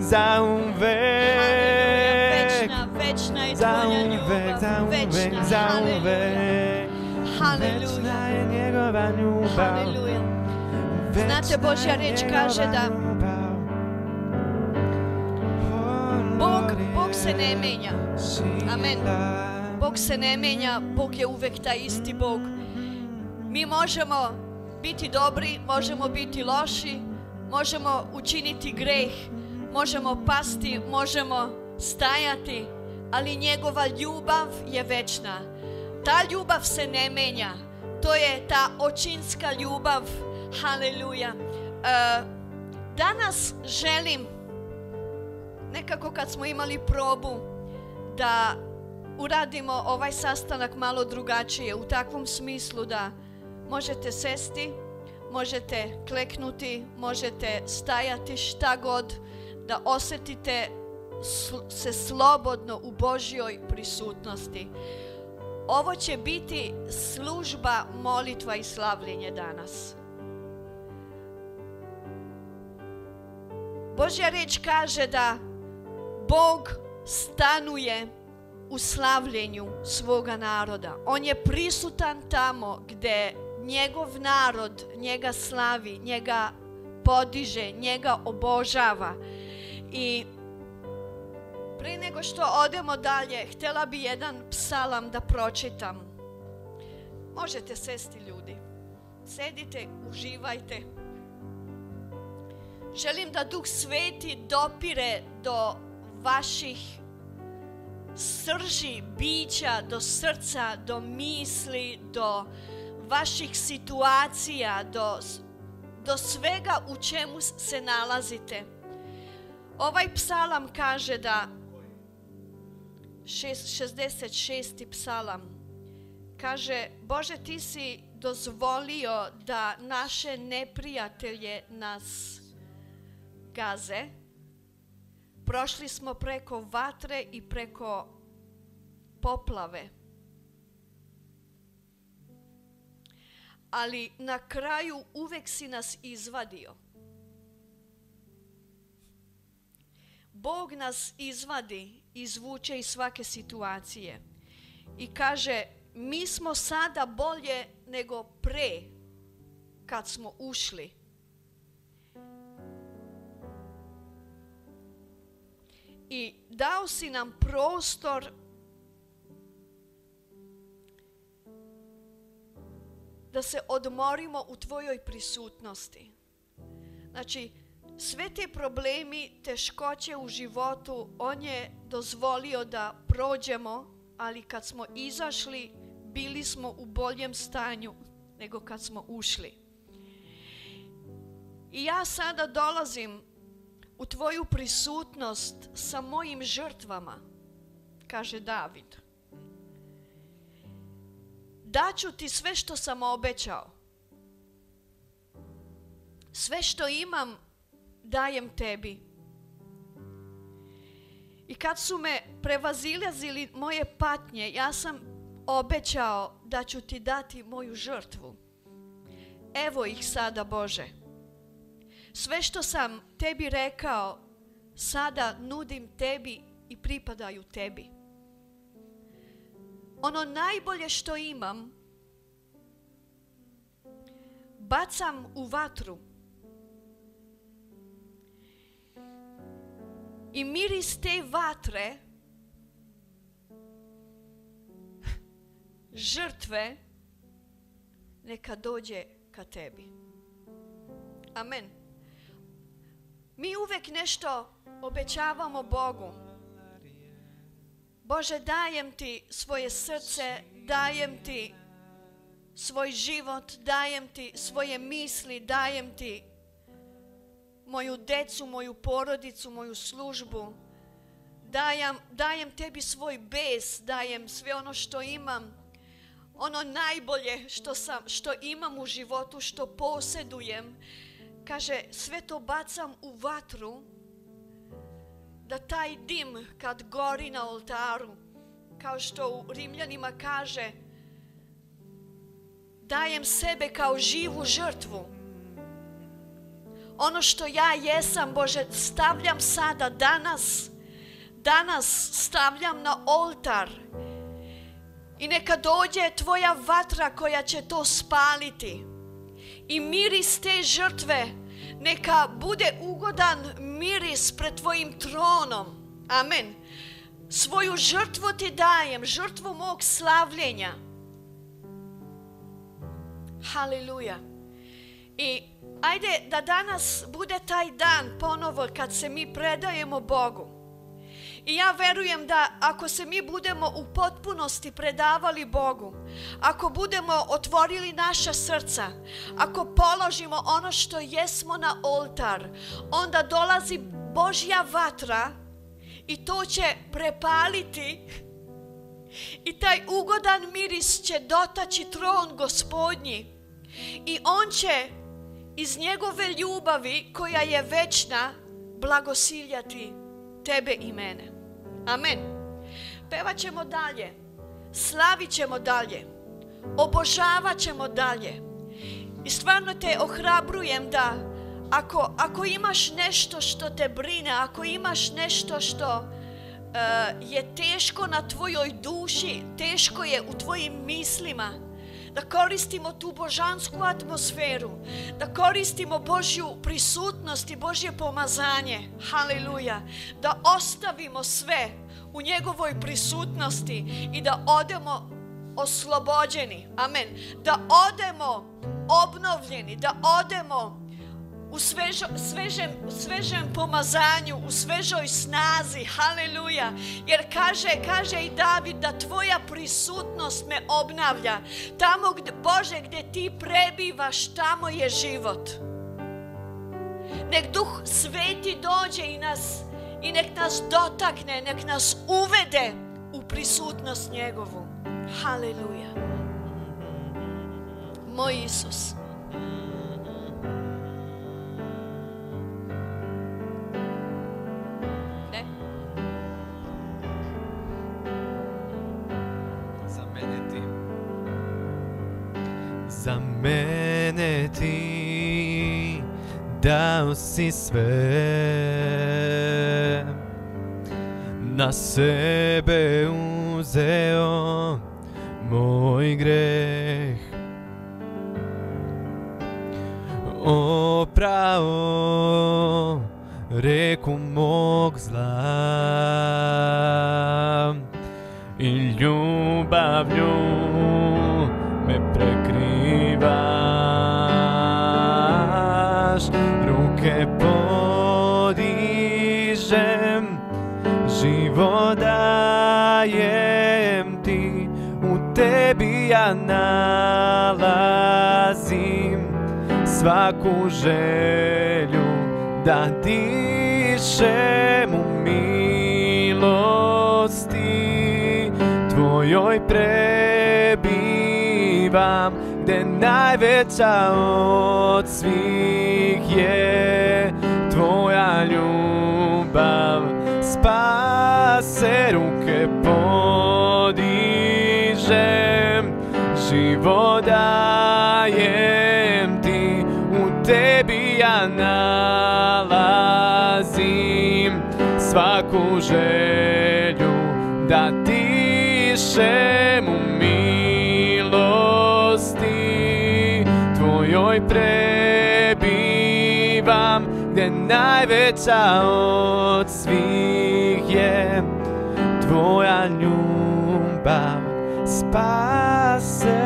Zaułówek Weczna jest Zaułówek, zaułówek, zaułówek Halleluja. Weczna jest Jego Halleluja. Znaczy Boża ryczka, że dam Bog, Bog se ne menja. Amen. Bog se ne menja, Bog je uvek taj isti Bog. Mi možemo biti dobri, možemo biti loši, možemo učiniti greh, možemo pasti, možemo stajati, ali njegova ljubav je večna. Ta ljubav se ne menja. To je ta očinska ljubav. Haleluja. E, danas želim, nekako kad smo imali probu, da uradimo ovaj sastanak malo drugačije u takvom smislu da možete sesti, možete kleknuti, možete stajati šta god, da osjetite se slobodno u Božjoj prisutnosti. Ovo će biti služba molitva i slavljenje danas. Božja reč kaže da Bog stanuje u slavljenju svoga naroda. On je prisutan tamo gdje njegov narod njega slavi, njega podiže, njega obožava. I prije nego što odemo dalje, htjela bi jedan psalam da pročitam. Možete sesti ljudi. Sedite, uživajte. Želim da Duh Sveti dopire do vaših srži bića, do srca, do misli, do vaših situacija, do, do svega u čemu se nalazite. Ovaj psalam kaže da šest- 66. psalam kaže Bože ti si dozvolio da naše neprijatelje nas gaze. Prošli smo preko vatre i preko poplave. Ali na kraju uvek si nas izvadio. Bog nas izvadi, izvuče iz svake situacije i kaže mi smo sada bolje nego pre kad smo ušli. I dao si nam prostor da se odmorimo u tvojoj prisutnosti. Znači, sve te problemi, teškoće u životu, on je dozvolio da prođemo, ali kad smo izašli, bili smo u boljem stanju nego kad smo ušli. I ja sada dolazim u tvoju prisutnost sa mojim žrtvama, kaže David. Daću ti sve što sam obećao. Sve što imam dajem tebi. I kad su me prevazilazili moje patnje, ja sam obećao da ću ti dati moju žrtvu. Evo ih sada, Bože. Sve što sam tebi rekao, sada nudim tebi i pripadaju tebi. Ono najbolje što imam, bacam u vatru. I miris te vatre, žrtve, neka dođe ka tebi. Amen. Uvek nešto obećavamo Bogu. Bože, dajem ti svoje srce, dajem ti svoj život, dajem ti svoje misli, dajem ti moju decu, moju porodicu, moju službu. Dajem, dajem tebi svoj bes, dajem sve ono što imam. Ono najbolje što, sam, što imam u životu, što posjedujem. Kaže, sve to bacam u vatru da taj dim kad gori na oltaru, kao što u Rimljanima kaže, dajem sebe kao živu žrtvu. Ono što ja jesam, Bože, stavljam sada, danas, danas stavljam na oltar. I neka dođe tvoja vatra koja će to spaliti. I miris te žrtve neka bude ugodan miris pred tvojim tronom. Amen. svoju žrtvu ti dajem, žrtvu mog slavljenja. Haleluja. I ajde da danas bude taj dan ponovo kad se mi predajemo Bogu. I ja verujem da ako se mi budemo u potpunosti predavali Bogu, ako budemo otvorili naša srca, ako položimo ono što jesmo na oltar, onda dolazi Božja vatra i to će prepaliti i taj ugodan miris će dotaći tron gospodnji i on će iz njegove ljubavi koja je večna blagosiljati tebe i mene. Amen. Pevat ćemo dalje, slavit ćemo dalje, obožavat ćemo dalje. I stvarno te ohrabrujem da ako, ako imaš nešto što te brine, ako imaš nešto što eh, je teško na tvojoj duši, teško je u tvojim mislima, da koristimo tu božansku atmosferu, da koristimo Božju prisutnost i Božje pomazanje, haleluja, da ostavimo sve u njegovoj prisutnosti i da odemo oslobođeni, amen, da odemo obnovljeni, da odemo u svežo, svežem, svežem pomazanju, u svežoj snazi, haleluja. Jer kaže, kaže i David da tvoja prisutnost me obnavlja. Tamo, gdje, Bože, gdje ti prebivaš, tamo je život. Nek duh sveti dođe i nas i nek nas dotakne, nek nas uvede u prisutnost njegovu. Haleluja. Moj Isus. Za mene ti dao si sve. Na sebe uzeo moj greh. Oprao reku mog zla. I ljubavlju me prekrivaš. Ruke podižem život dajem ti. U tebi ja nalazim svaku želju da dišem u milosti tvojoj prebivam gde najveća od svih je tvoja ljubav. Spase ruke podižem život dajem ti. U tebi ja nalazim svaku želju da dišem najveća od svih je tvoja ljubav. Spase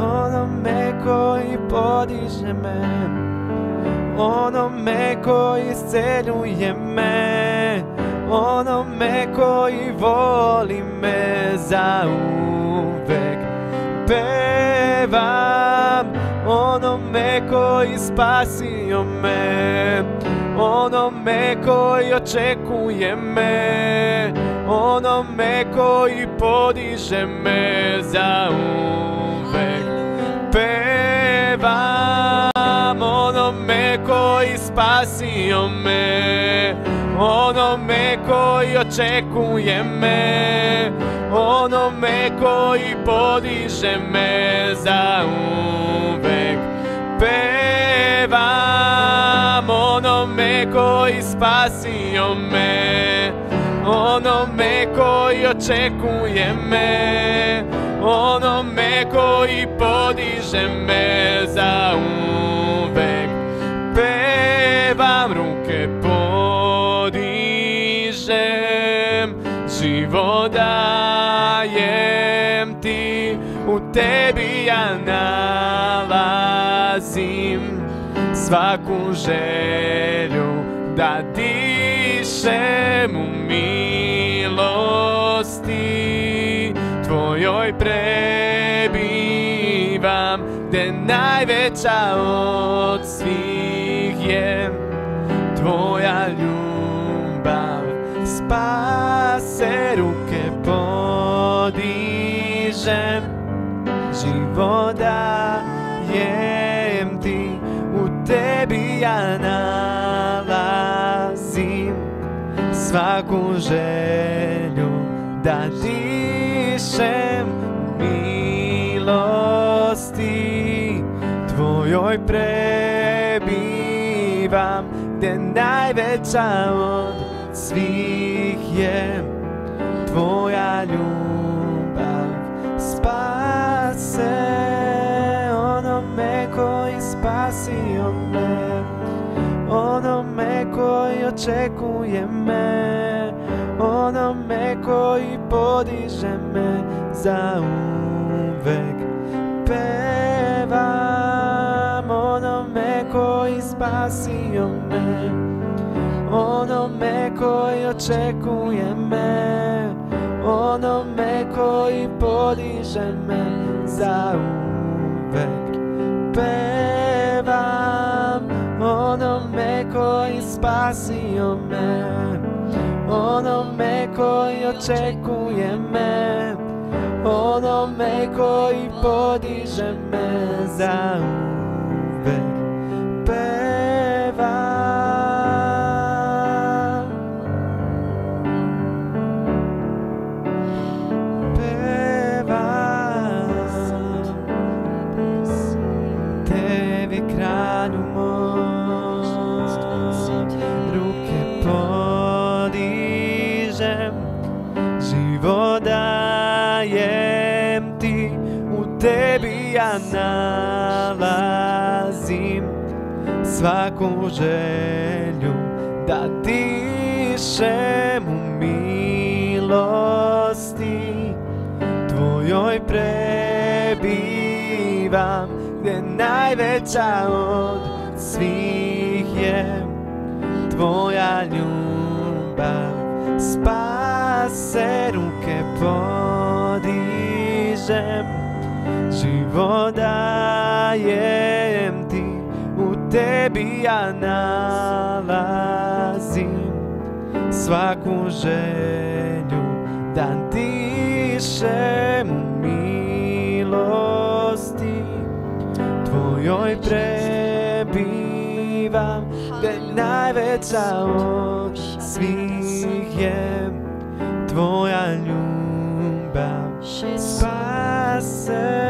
onome koji podiže me onome koji isceljuje me onome koji voli me za uvek pevam onome koji spasio me onome koji očekuje me onome koji podiže me za uvek. Pevam onome koji spasio me onome koji očekuje me onome koji podiže me za uvek pevam onome koji spasio me onome koji očekuje me onome koji podiže me za uvek. Pevam ruke podižem živo dajem ti u tebi ja nalazim svaku želju da dišem u milosti. Tvojoj prebivam gde najveća od svih je tvoja ljubav. Spase ruke podižem. Života jem svaku želju da dišem milosti. Tvojoj prebivam gde najveća od svih je tvoja ljubav. Spase očekuje me onome koji podiže me za uvek. Pevam onome koji spasio me onome koji očekuje me onome koji podiže me za uvek. Pevam onome koji spasio me onome koji očekuje me onome koji podiže me za svaku želju da dišem u milosti. Tvojoj prebivam gde najveća od svih je tvoja ljubav. Spase ruke podižem život dajem tebi ja nalazim svaku želju da dišem milosti. Tvojoj prebivam gde najveća od svih je tvoja ljubav. Spase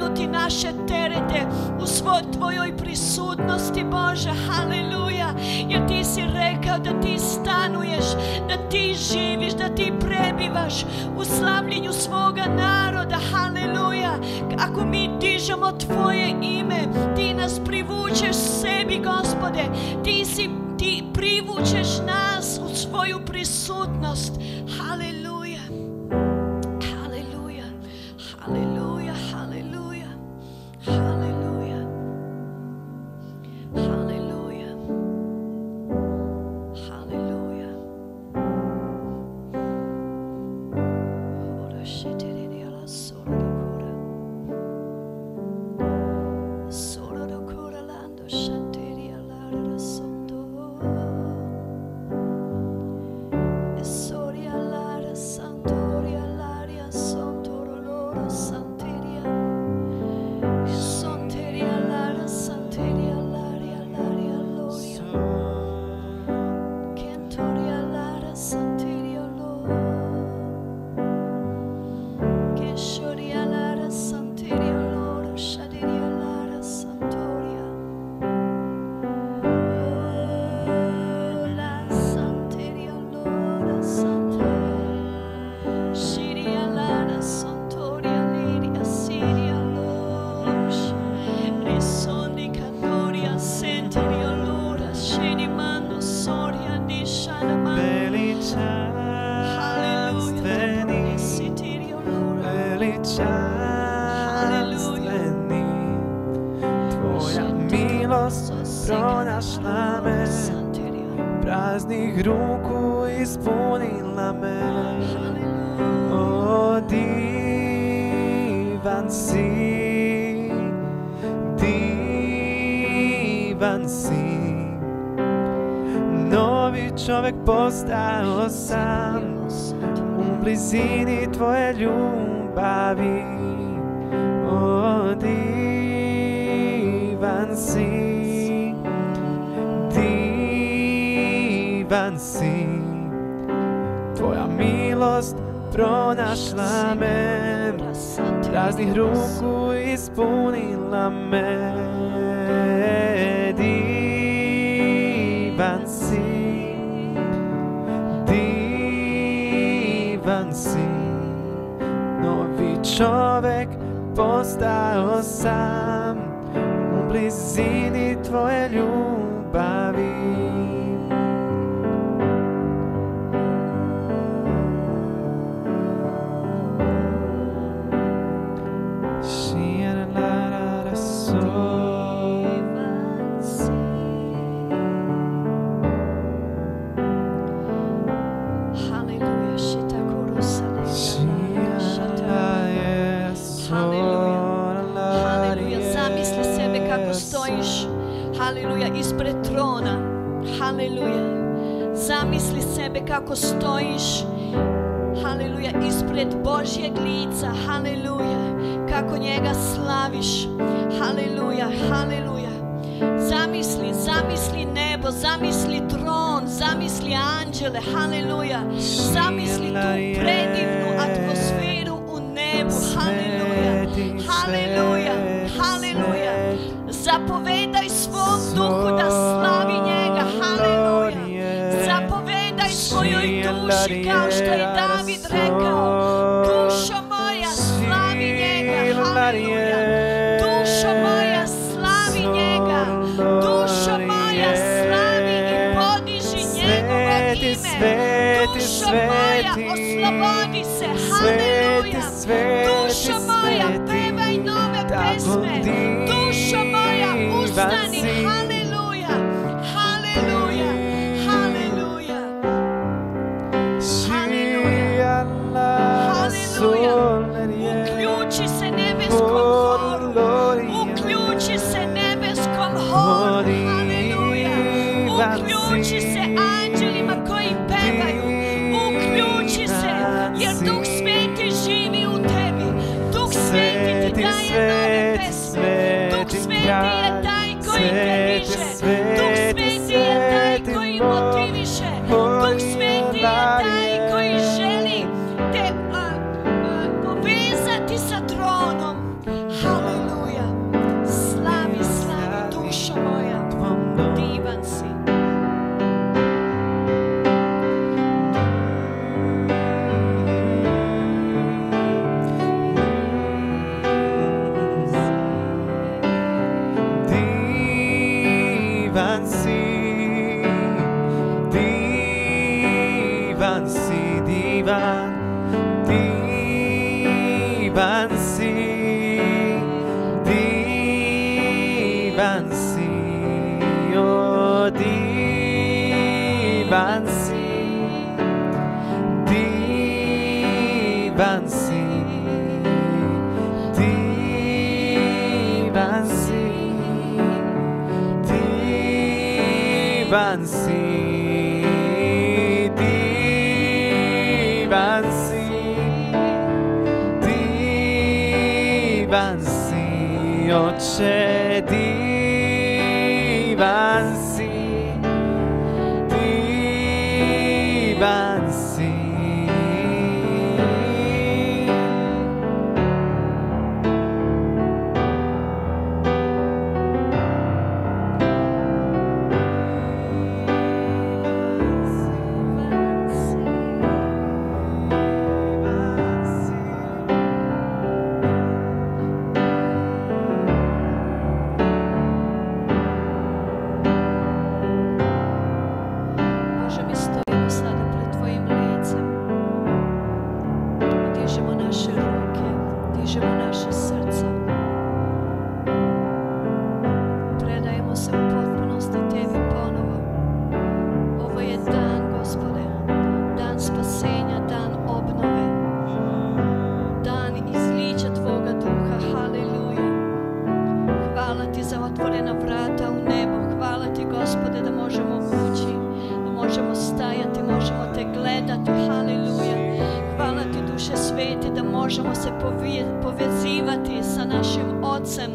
skinuti naše terete u svoj tvojoj prisutnosti, Bože, haleluja, jer ti si rekao da ti stanuješ, da ti živiš, da ti prebivaš u slavljenju svoga naroda, haleluja, ako mi dižemo tvoje ime, ti nas privučeš sebi, gospode, ti si ti privučeš nas u svoju prisutnost. Haleluja. si ruku ispunila me nebo, zamisli tron, zamisli anđele, haleluja. Zamisli tu predivnu atmosferu u nebu, haleluja, haleluja, haleluja. Zapovedaj svom duhu da slavi njega, haleluja. Zapovedaj svojoj duši kao što je David rekao. Haleluja. Hvala ti duše sveti da možemo se povezivati sa našim ocem,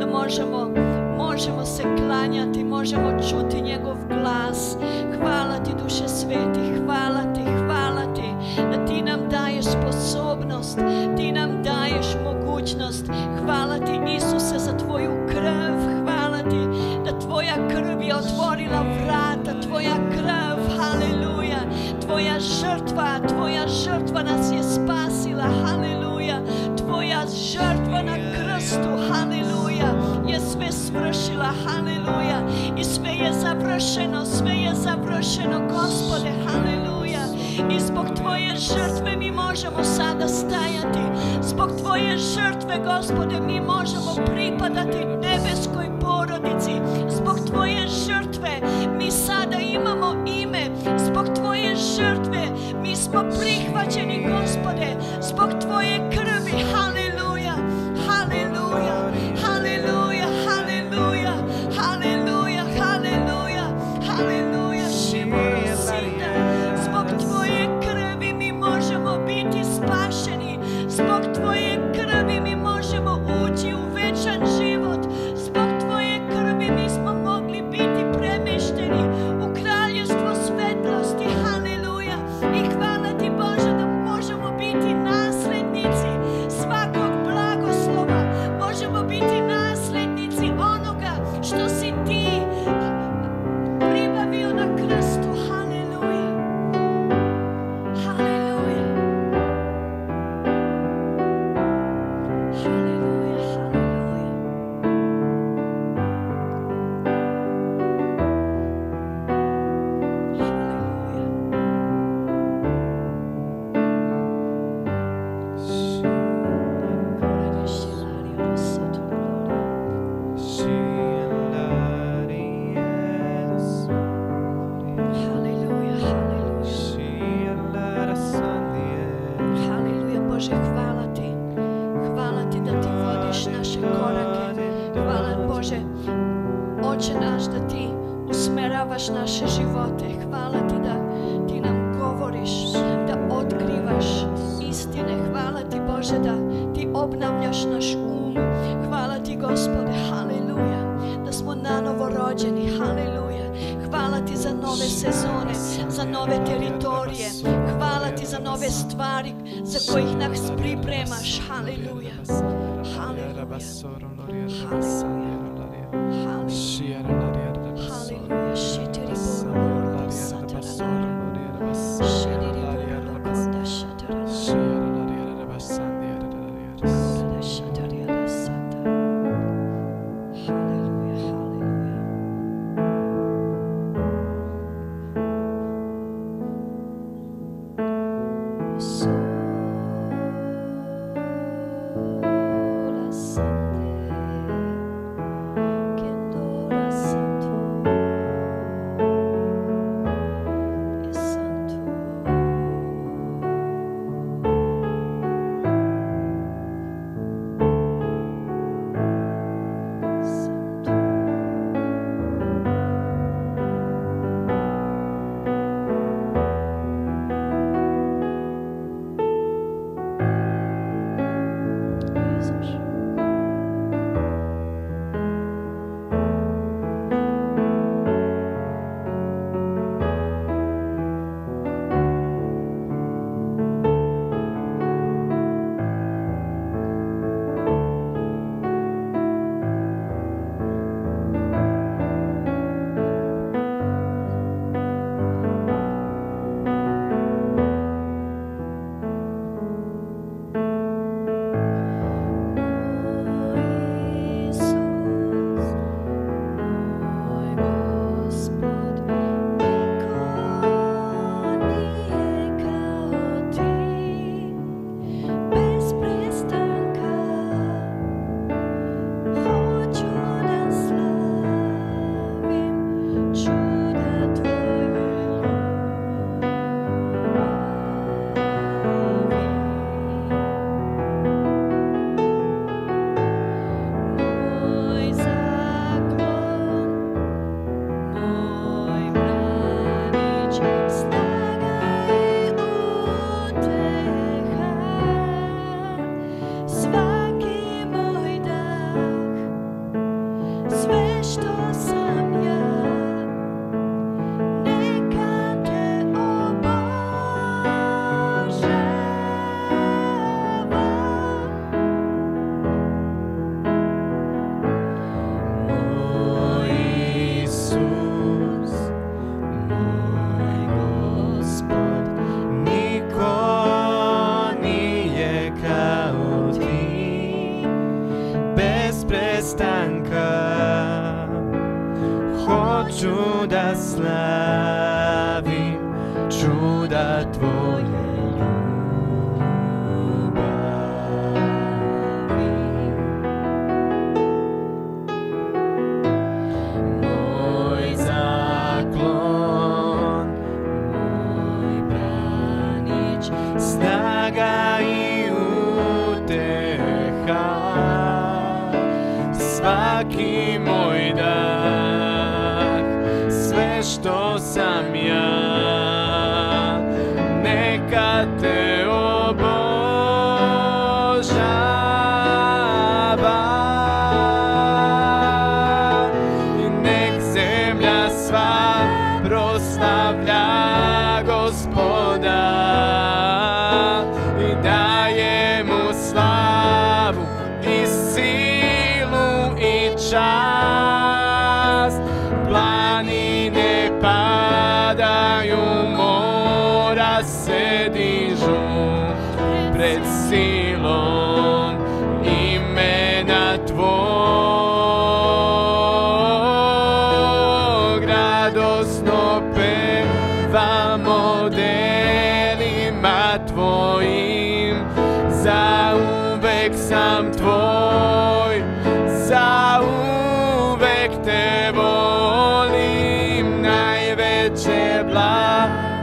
da možemo možemo se klanjati, možemo čuti njegov glas. Hvala ti duše sveti, hvala ti, hvala ti da ti nam daješ sposobnost, ti nam daješ mogućnost. Hvala ti Isuse za tvoju krv, hvala ti da tvoja krv je otvorila vrata, tvoja krv, haleluja, tvoja žrtva, tvoja žrtva nas je spasila, haleluja, tvoja žrtva na krstu, haleluja, je sve svršila, haleluja, i sve je završeno, sve je završeno, gospode, haleluja, i zbog tvoje žrtve mi možemo sada stajati, zbog tvoje žrtve, gospode, mi možemo pripadati nebeskoj porodici, zbog tvoje žrtve mi sada imamo ime, zbog tvoje žrtve mi smo prihvaćeni, gospode, zbog tvoje krvi, haleluja, nove stvari za kojih nas pripremaš. Haleluja. Haleluja.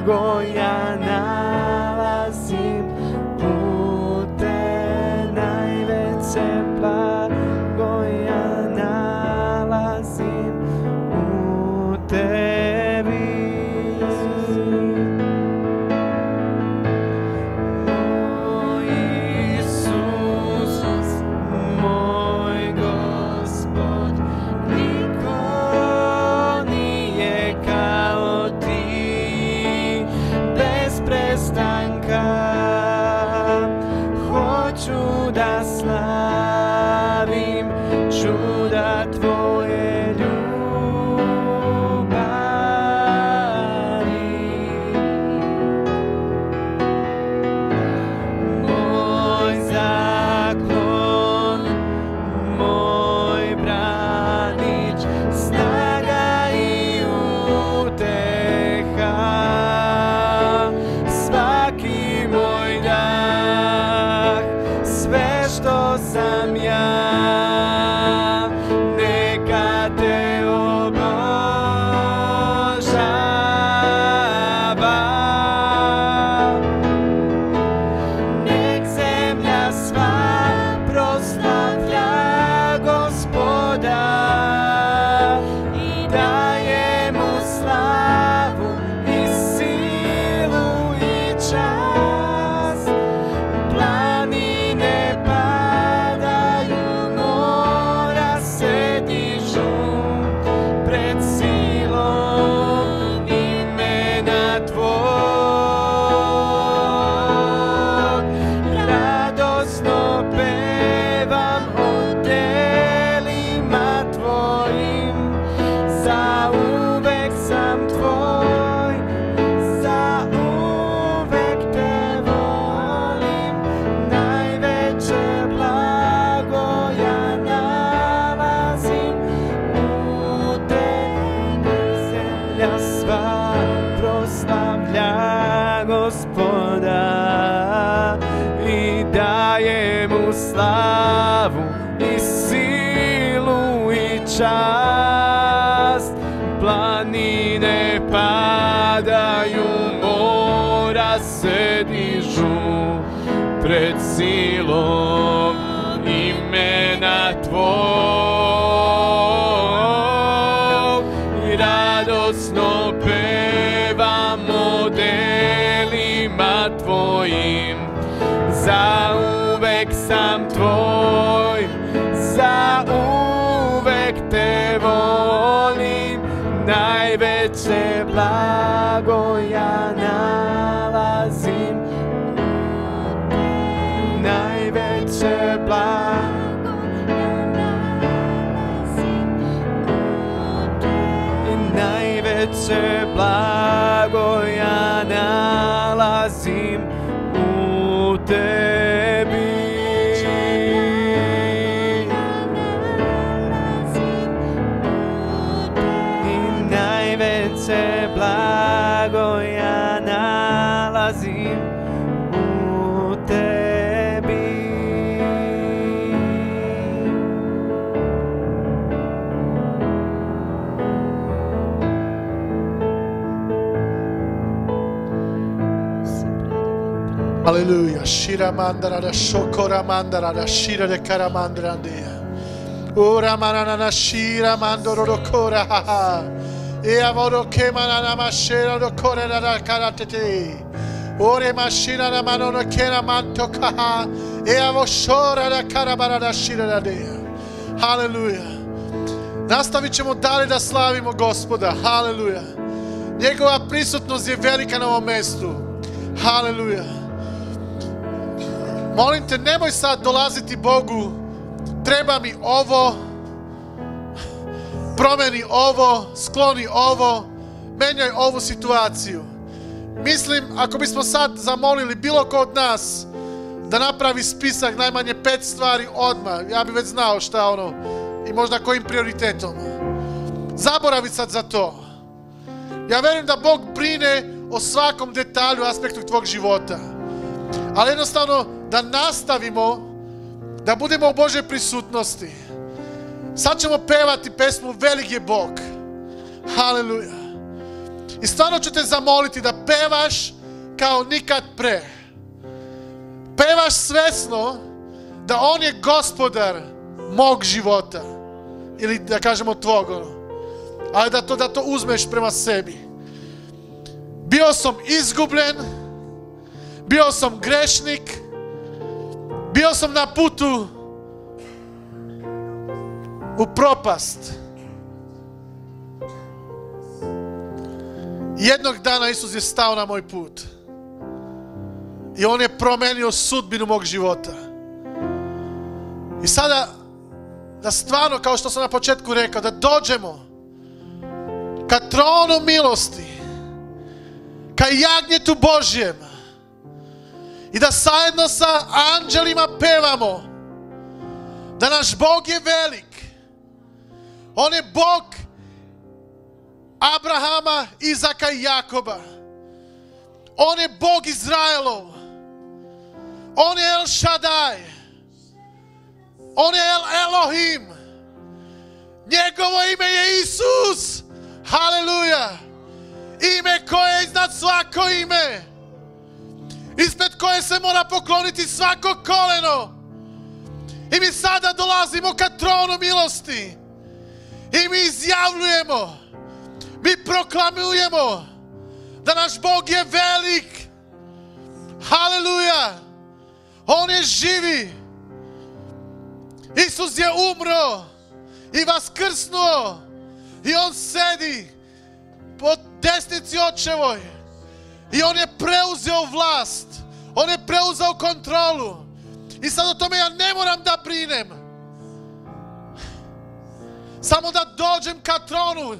going. life. נעלזים Aleluia. Shira mandarada shokora mandarada shira de karamandrandea. Ora manana shira mandorokora ha ha. E avoro ke manana mashera do kora da karatete. Ore mashira na manono kera manto kaha. E avo shora da karabara da shira da dea. Haleluja. Nastavit ćemo dalje da slavimo gospoda. Haleluja. Njegova prisutnost je velika na ovom mestu. Haleluja. Molim te, nemoj sad dolaziti Bogu. Treba mi ovo. Promeni ovo, skloni ovo, menjaj ovu situaciju. Mislim, ako bismo sad zamolili bilo ko od nas da napravi spisak najmanje pet stvari odmah, ja bi već znao šta ono i možda kojim prioritetom. Zaboravi sad za to. Ja verujem da Bog brine o svakom detalju, aspektu tvog života. Ali jednostavno da nastavimo, da budemo u Božoj prisutnosti. Sad ćemo pevati pesmu Velik je Bog. Haleluja. I stvarno ću te zamoliti da pevaš kao nikad pre. Pevaš svesno da On je gospodar mog života. Ili da kažemo tvog. ono. Ali da to, da to uzmeš prema sebi. Bio sam izgubljen. Bio sam grešnik. Bio sam na putu u propast. Jednog dana Isus je stao na moj put. I On je promenio sudbinu mog života. I sada, da stvarno, kao što sam na početku rekao, da dođemo ka tronu milosti, ka jagnjetu Božjem i da zajedno sa anđelima pevamo da naš Bog je velik. On je Bog Abrahama, Izaka i Jakoba. On je Bog Izraelov. On je El Shaddai. On je El Elohim. Njegovo ime je Isus. Haleluja. Ime koje je iznad svako ime. Ispred koje se mora pokloniti svako koleno. I mi sada dolazimo ka tronu milosti. I mi izjavljujemo, mi proklamujemo da naš Bog je velik. Haleluja. On je živi. Isus je umro i vaskrsnuo. I on sedi po desnici očevoj. I on je preuzeo vlast. On je preuzeo kontrolu. I sad o tome ja ne moram da brinem. Samo da dođem ka tronu.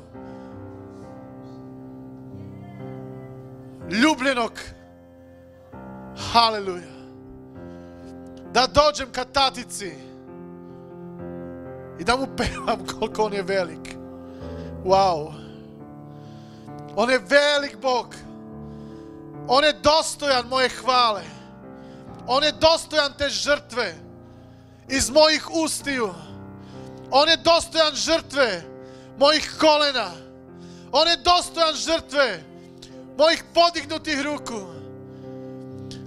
Ljubljenog. Haleluja. Da dođem ka tatici. I da mu pevam koliko on je velik. Wow. On je velik Bog. On je dostojan moje hvale. On je dostojan te žrtve iz mojih ustiju. On je dostojan žrtve mojih kolena. On je dostojan žrtve mojih podignutih ruku.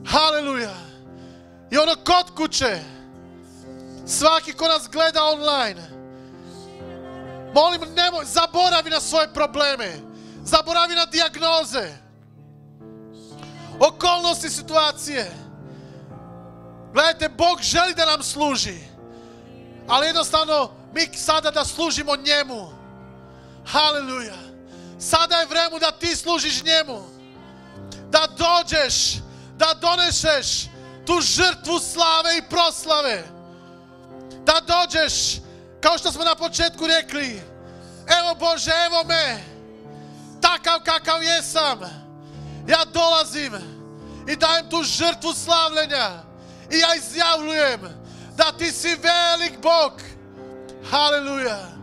Haleluja. I ono kod kuće, svaki ko nas gleda online, molim, nemoj, zaboravi na svoje probleme. Zaboravi na dijagnoze. Okolnosti situacije. Gledajte, Bog želi da nam služi. Ali jednostavno, mi sada da služimo njemu. Haleluja. Sada je vreme da ti služiš njemu. Da dođeš, da doneseš tu žrtvu slave i proslave. Da dođeš, kao što smo na početku rekli, evo Bože, evo me, takav kakav jesam. Ja dolazim i dajem tu žrtvu slavljenja i ja izjavljujem da ti si velik Bog. Haleluja.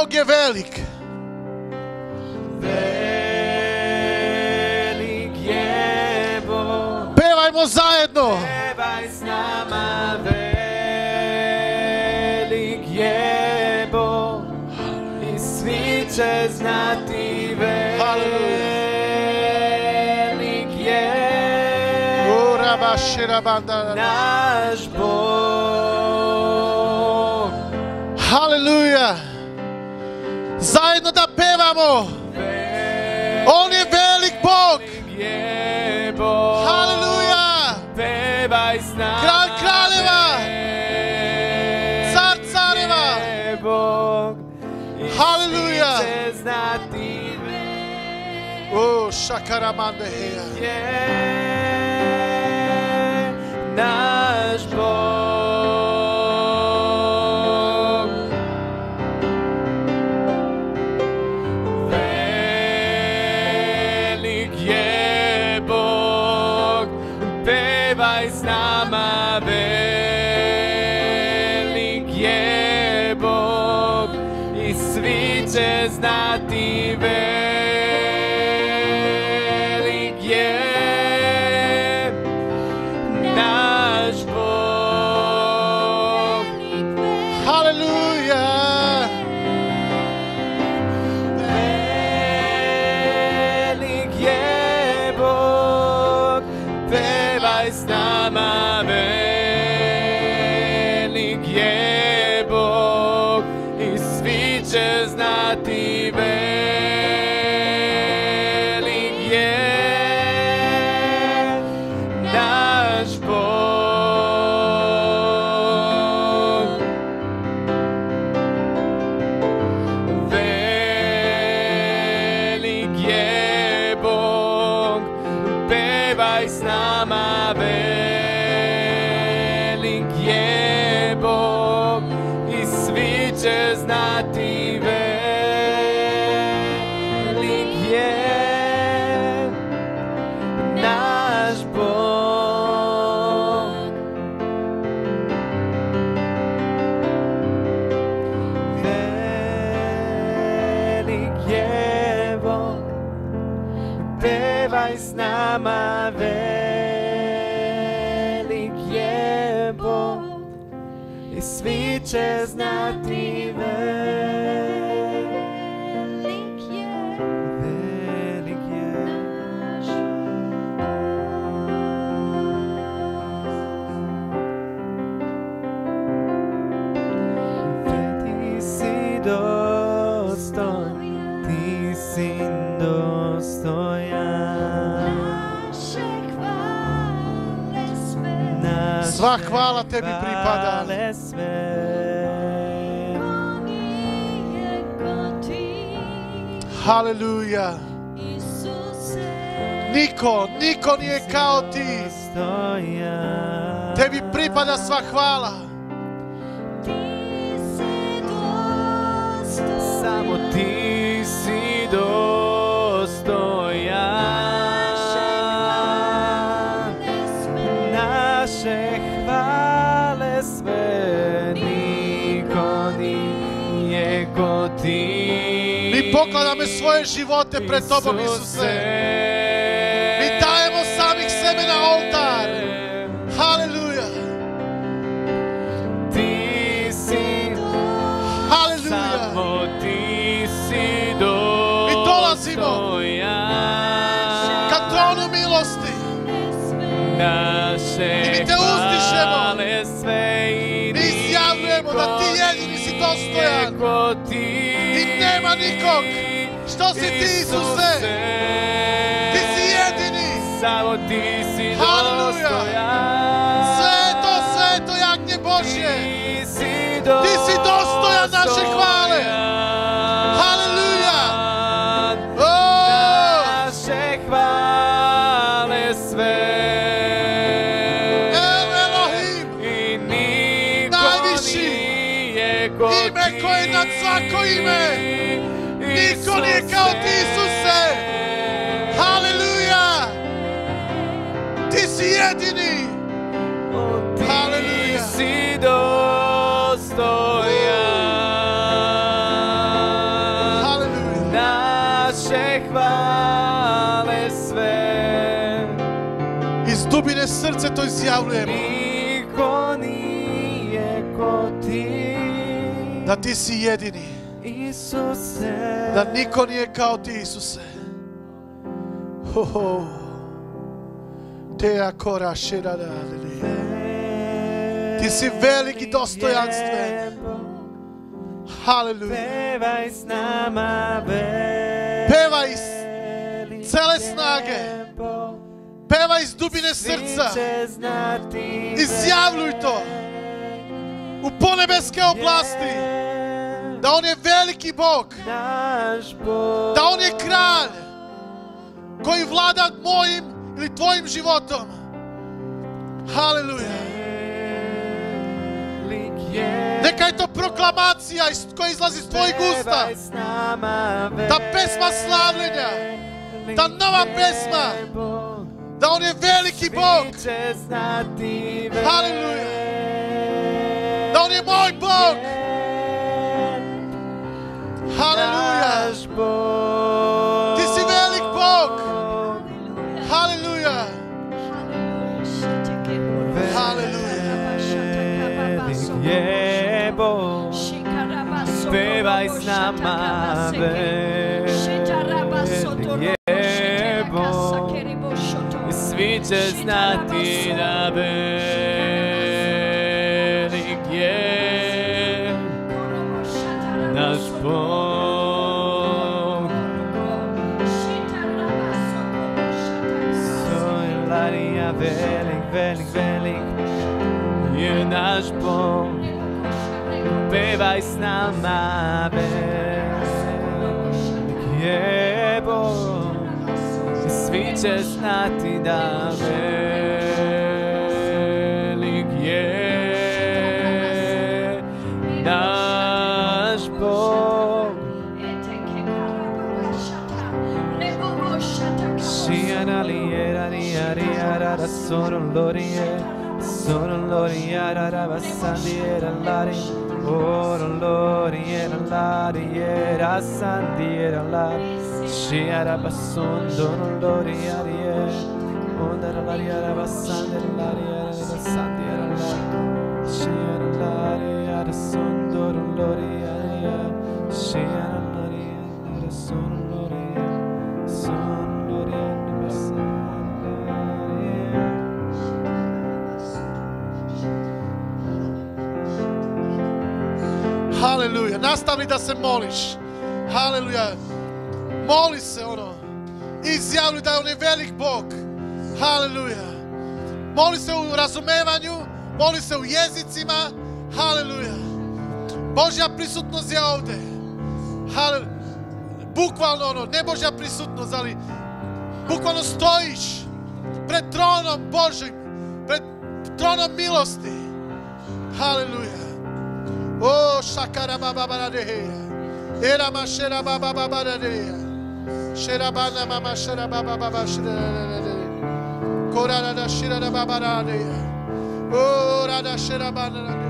Bog je velik. Velik je Bog. Pevajmo zajedno. Pevaj s nama, velik je Bog i svi će znati velik je Ura bašira Yeah, nice boy. Hvala tebi pripada. Haleluja. Niko, niko nije kao ti. Tebi pripada sva hvala. Mi pokladamo svoje živote pred tobom, Isuse. Mi dajemo samih sebe na oltar. Haleluja. Ti si Haleluja. Samo ti si Mi dolazimo ka tronu milosti. Naše I mi te uzdišemo. hvale sve i Mi izjavljujemo da ti jedini si dostojan. Nema nikog što si ti, Isuse. Ti si jedini. Samo ti si dostojan. Sveto, sveto jagnje Božje. Ti si dostojan naše hvale. Haleluja. Naše hvale sve. El Elohim. I niko Najviši. Ime koje je nad svako ime. Niko nije kao ti Isuse. Haleluja. Ti si jedini. Haleluja. Ti si dostojan. Haleluja. Naše hvale sve. Iz dubine srce to izjavljujemo. Niko nije ko ti. Da ti si jedini. Isuse Da niko nije kao ti, Isuse. Ho, ho. Te akora širada. Ti si velik i dostojanstven. Haleluja. Pevaj s nama Pevaj iz cele snage. Pevaj iz dubine srca. Izjavljuj to u ponebeske oblasti. Da on je veliki Bog. Da on je kralj koji vlada mojim ili tvojim životom. Haleluja. Neka je to proklamacija koja izlazi iz tvojih usta. Ta pesma slavljenja. Ta nova pesma. Da on je veliki Bog. Haleluja. Da on je moj Bog. Haleluja. Naš Bog Ti si velik Bog. Haleluja. Velik je Bog Pevaj s nama velik je Bog I svi će znati da velik velik, velik, je naš Bog. Pevaj s nama velik je Bog. I svi će znati da velik sono Sorun loriye l'orie, loriye araba sandiera lari Orun loriye lariye era lari Shi araba sun donun loriye Ondara lariye araba sandiera lariye rasandiera Nastavi da se moliš. Haleluja. Moli se ono. Izjavljuj da je on je velik Bog. Haleluja. Moli se u razumevanju. Moli se u jezicima. Haleluja. Božja prisutnost je ovdje. Haleluja. Bukvalno ono, ne Božja prisutnost, ali bukvalno stojiš pred tronom Božim, pred tronom milosti. Haleluja. Oh, shakara baba baradeya. Era ma shera baba baradeya. Shera bana mama shera baba baba shera. Korara da shera da baba baradeya. Oh, rada shera bana radeya.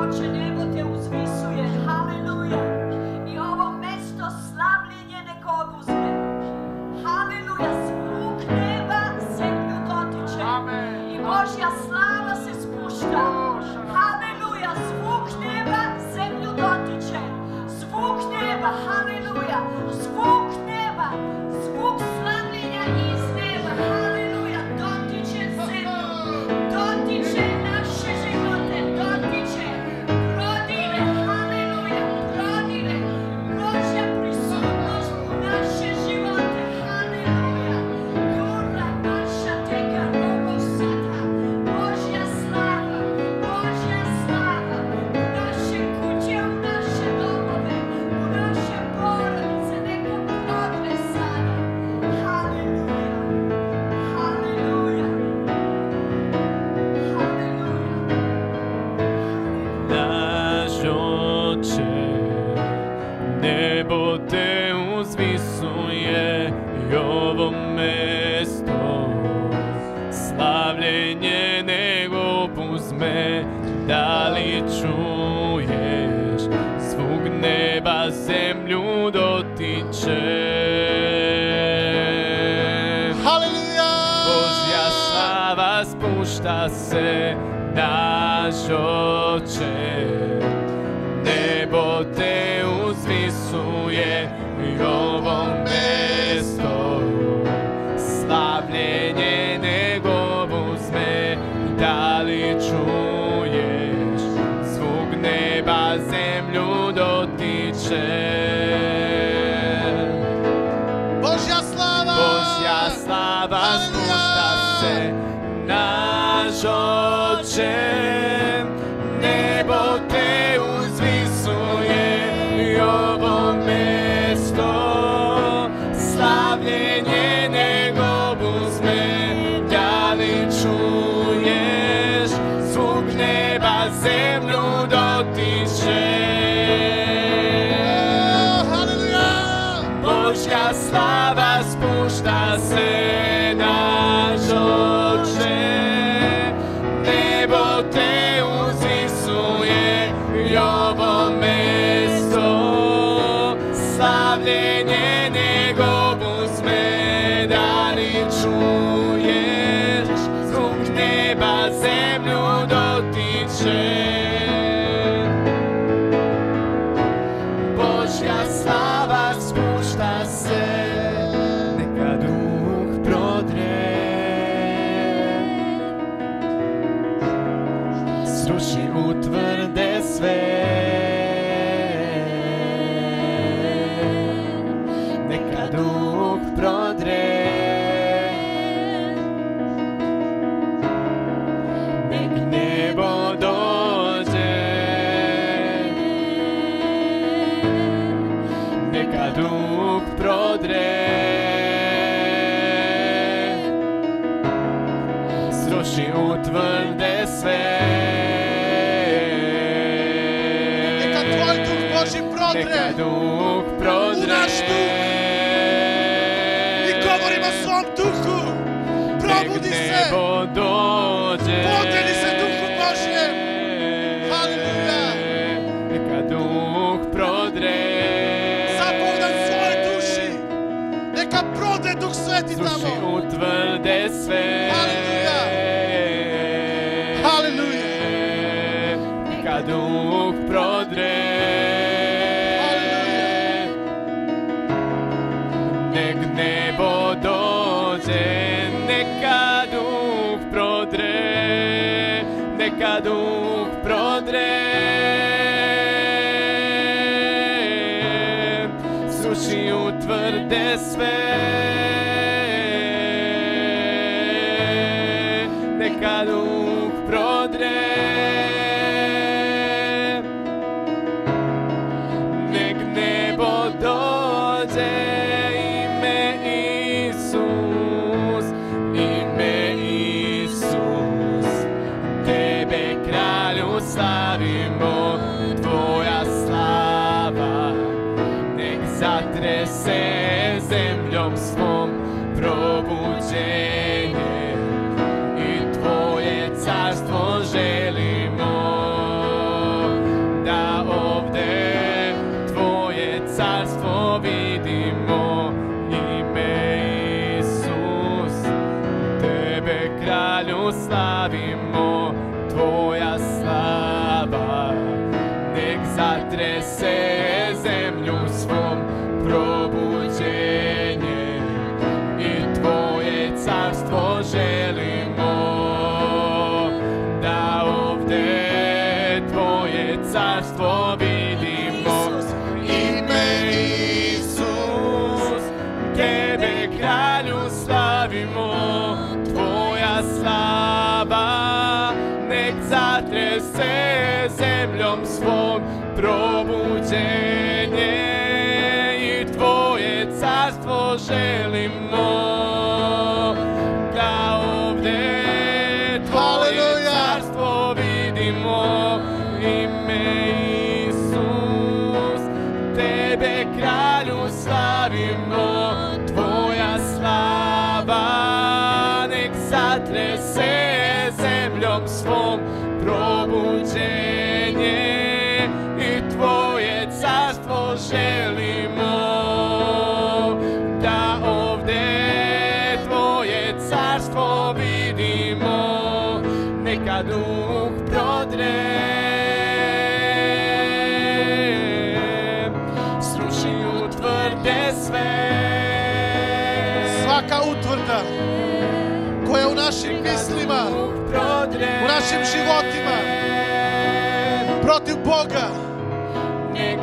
oče nebo te uzvisuje, haleluja. I ovo mesto slavljenje neko obuzme. Haleluja, zvuk neba zemlju dotiče. I Božja slava se spušta. Haleluja, zvuk neba zemlju dotiče. Zvuk neba, haleluja, zvuk neba, anymore. Našim životima protiv Boga, Nek,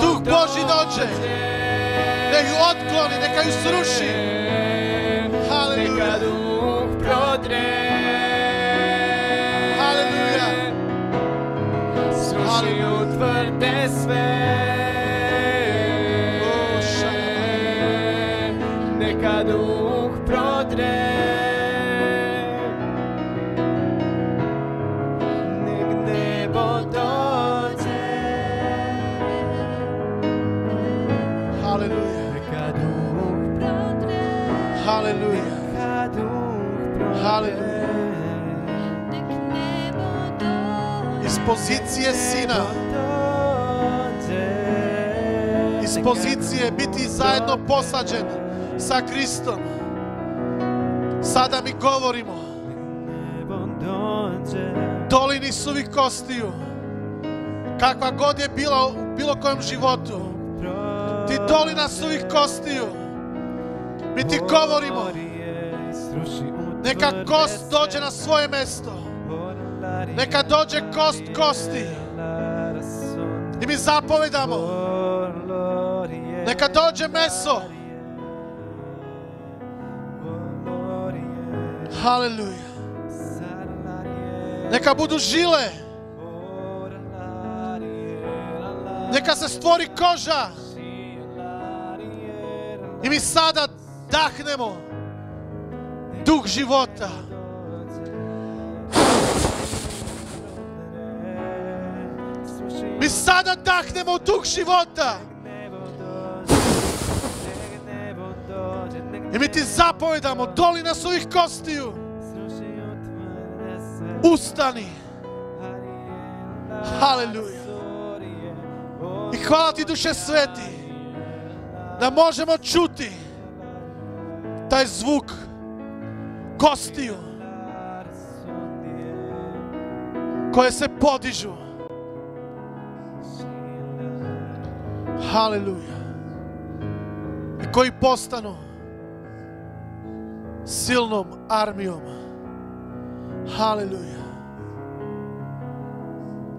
Duh Boži dođe, nek ju otkloni, neka ju sruši. Haleluja, duh prodre haleluja. Haleluja. sve pozicije sina, iz pozicije biti zajedno posađen sa Kristom. Sada mi govorimo, dolini suvih kostiju, kakva god je bila u bilo kojem životu, ti dolina suvih kostiju, mi ti govorimo, neka kost dođe na svoje mesto, neka dođe kost kosti. I mi zapovedamo, neka dođe meso, haleluja, neka budu žile, neka se stvori koža. I mi sada dahnemo duh života. Mi sada dahnemo duh života i mi ti zapovedamo dolina svojih kostiju. Ustani. Haleluja. I hvala ti duše sveti da možemo čuti taj zvuk kostiju koje se podižu. Haleluja. I koji postanu silnom armijom. Haleluja.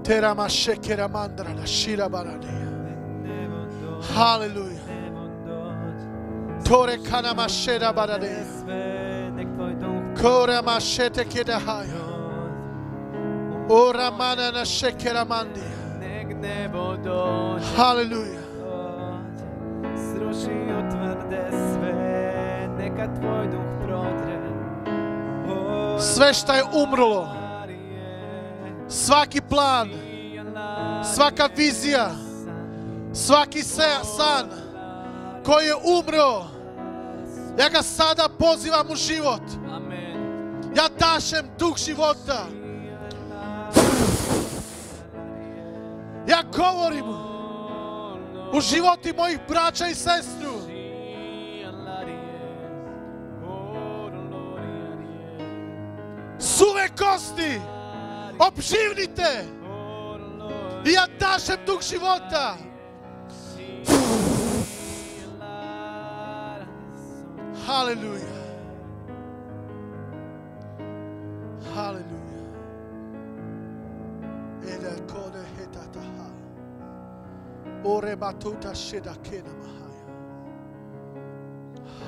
Terama šekera mandrana šira baradija. Haleluja. Tore kanama šera baradija. Kora mašete kedahaja. Ora mana na šekera mandija. Haleluja. Sruši utvrde sve. Neka tvoj duh prodre Sve što je umrlo, svaki plan, svaka vizija, svaki san koji je umro, ja ga sada pozivam u život. Ja dašem duh života. Ja govorim u životi mojih braća i sestru. Suve kosti, obživnite. I ja dašem duh života. Haleluja. Haleluja.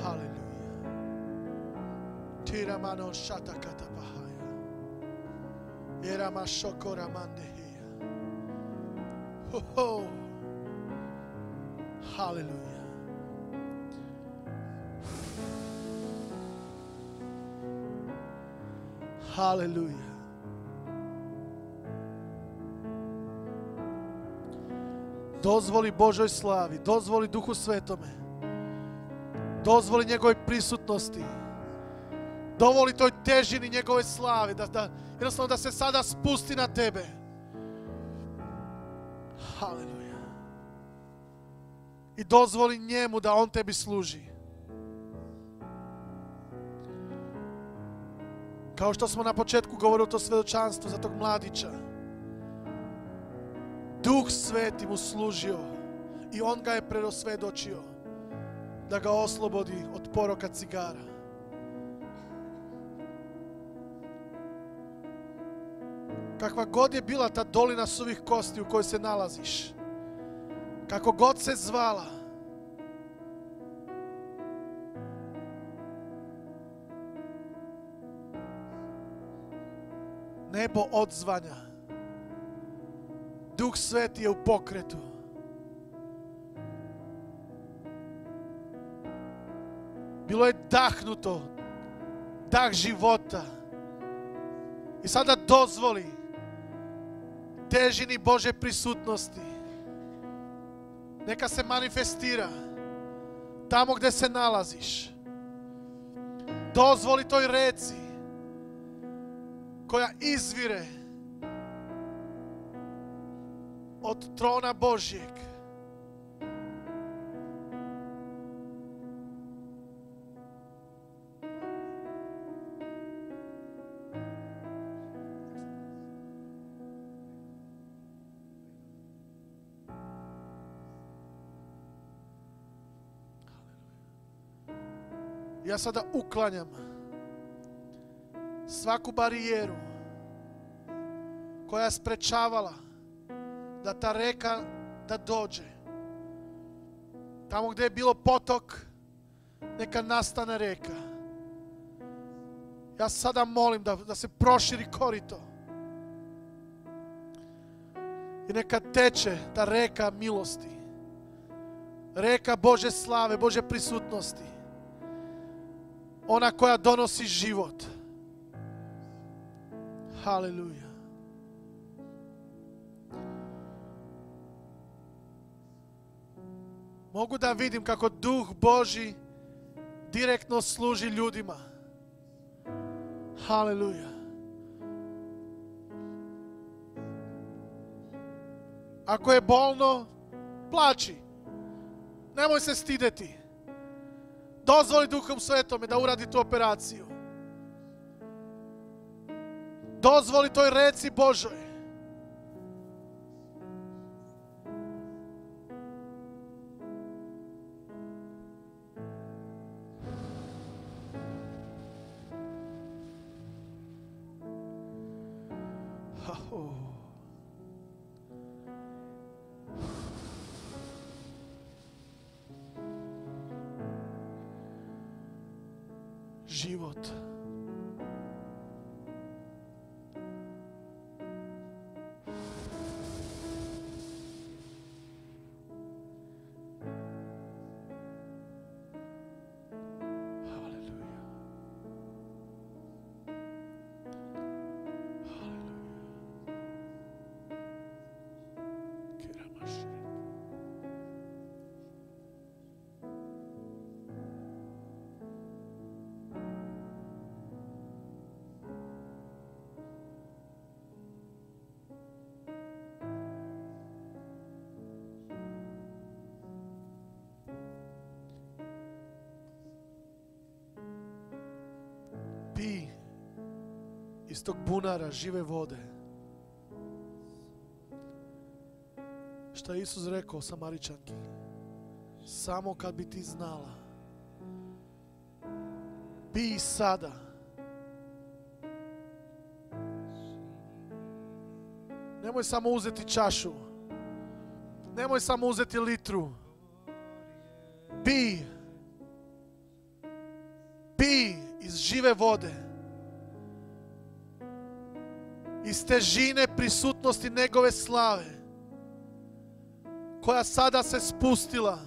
Hallelujah. Tiramano shata katapahaya. Eramashokora mandehiya. Ho ho. Hallelujah. Hallelujah. Dozvoli Božoj slavi, dozvoli Duhu Svetome, dozvoli njegovoj prisutnosti Dovoli toj težini njegove slave, da, da, jednostavno da se sada spusti na tebe. Haleluja. I dozvoli njemu da on tebi služi. Kao što smo na početku govorili to svedočanstvo za tog mladića. Duh Sveti mu služio i on ga je prerosvedočio da ga oslobodi od poroka cigara. Kakva god je bila ta dolina suvih kosti u kojoj se nalaziš, kako god se zvala, nebo odzvanja. Duh Sveti je u pokretu. Bilo je dahnuto, dah života. I sada dozvoli težini Bože prisutnosti. Neka se manifestira tamo gdje se nalaziš. Dozvoli toj reci koja izvire od trona Božjeg. Ja sada uklanjam svaku barijeru koja je sprečavala da ta reka da dođe. Tamo gdje je bilo potok, neka nastane reka. Ja sada molim da, da se proširi korito. I neka teče ta reka milosti. Reka Bože slave, Bože prisutnosti. Ona koja donosi život. Haleluja. Mogu da vidim kako duh Boži direktno služi ljudima. Haleluja. Ako je bolno, plači. Nemoj se stideti. Dozvoli Duhom Svetome da uradi tu operaciju. Dozvoli toj reci Božoj. Iz tog bunara žive vode. Šta je Isus rekao Samaričanki? Samo kad bi ti znala. Pi sada. Nemoj samo uzeti čašu. Nemoj samo uzeti litru. Pi. Pi iz žive vode. Iz težine prisutnosti njegove slave. Koja sada se spustila.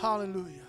Haleluja.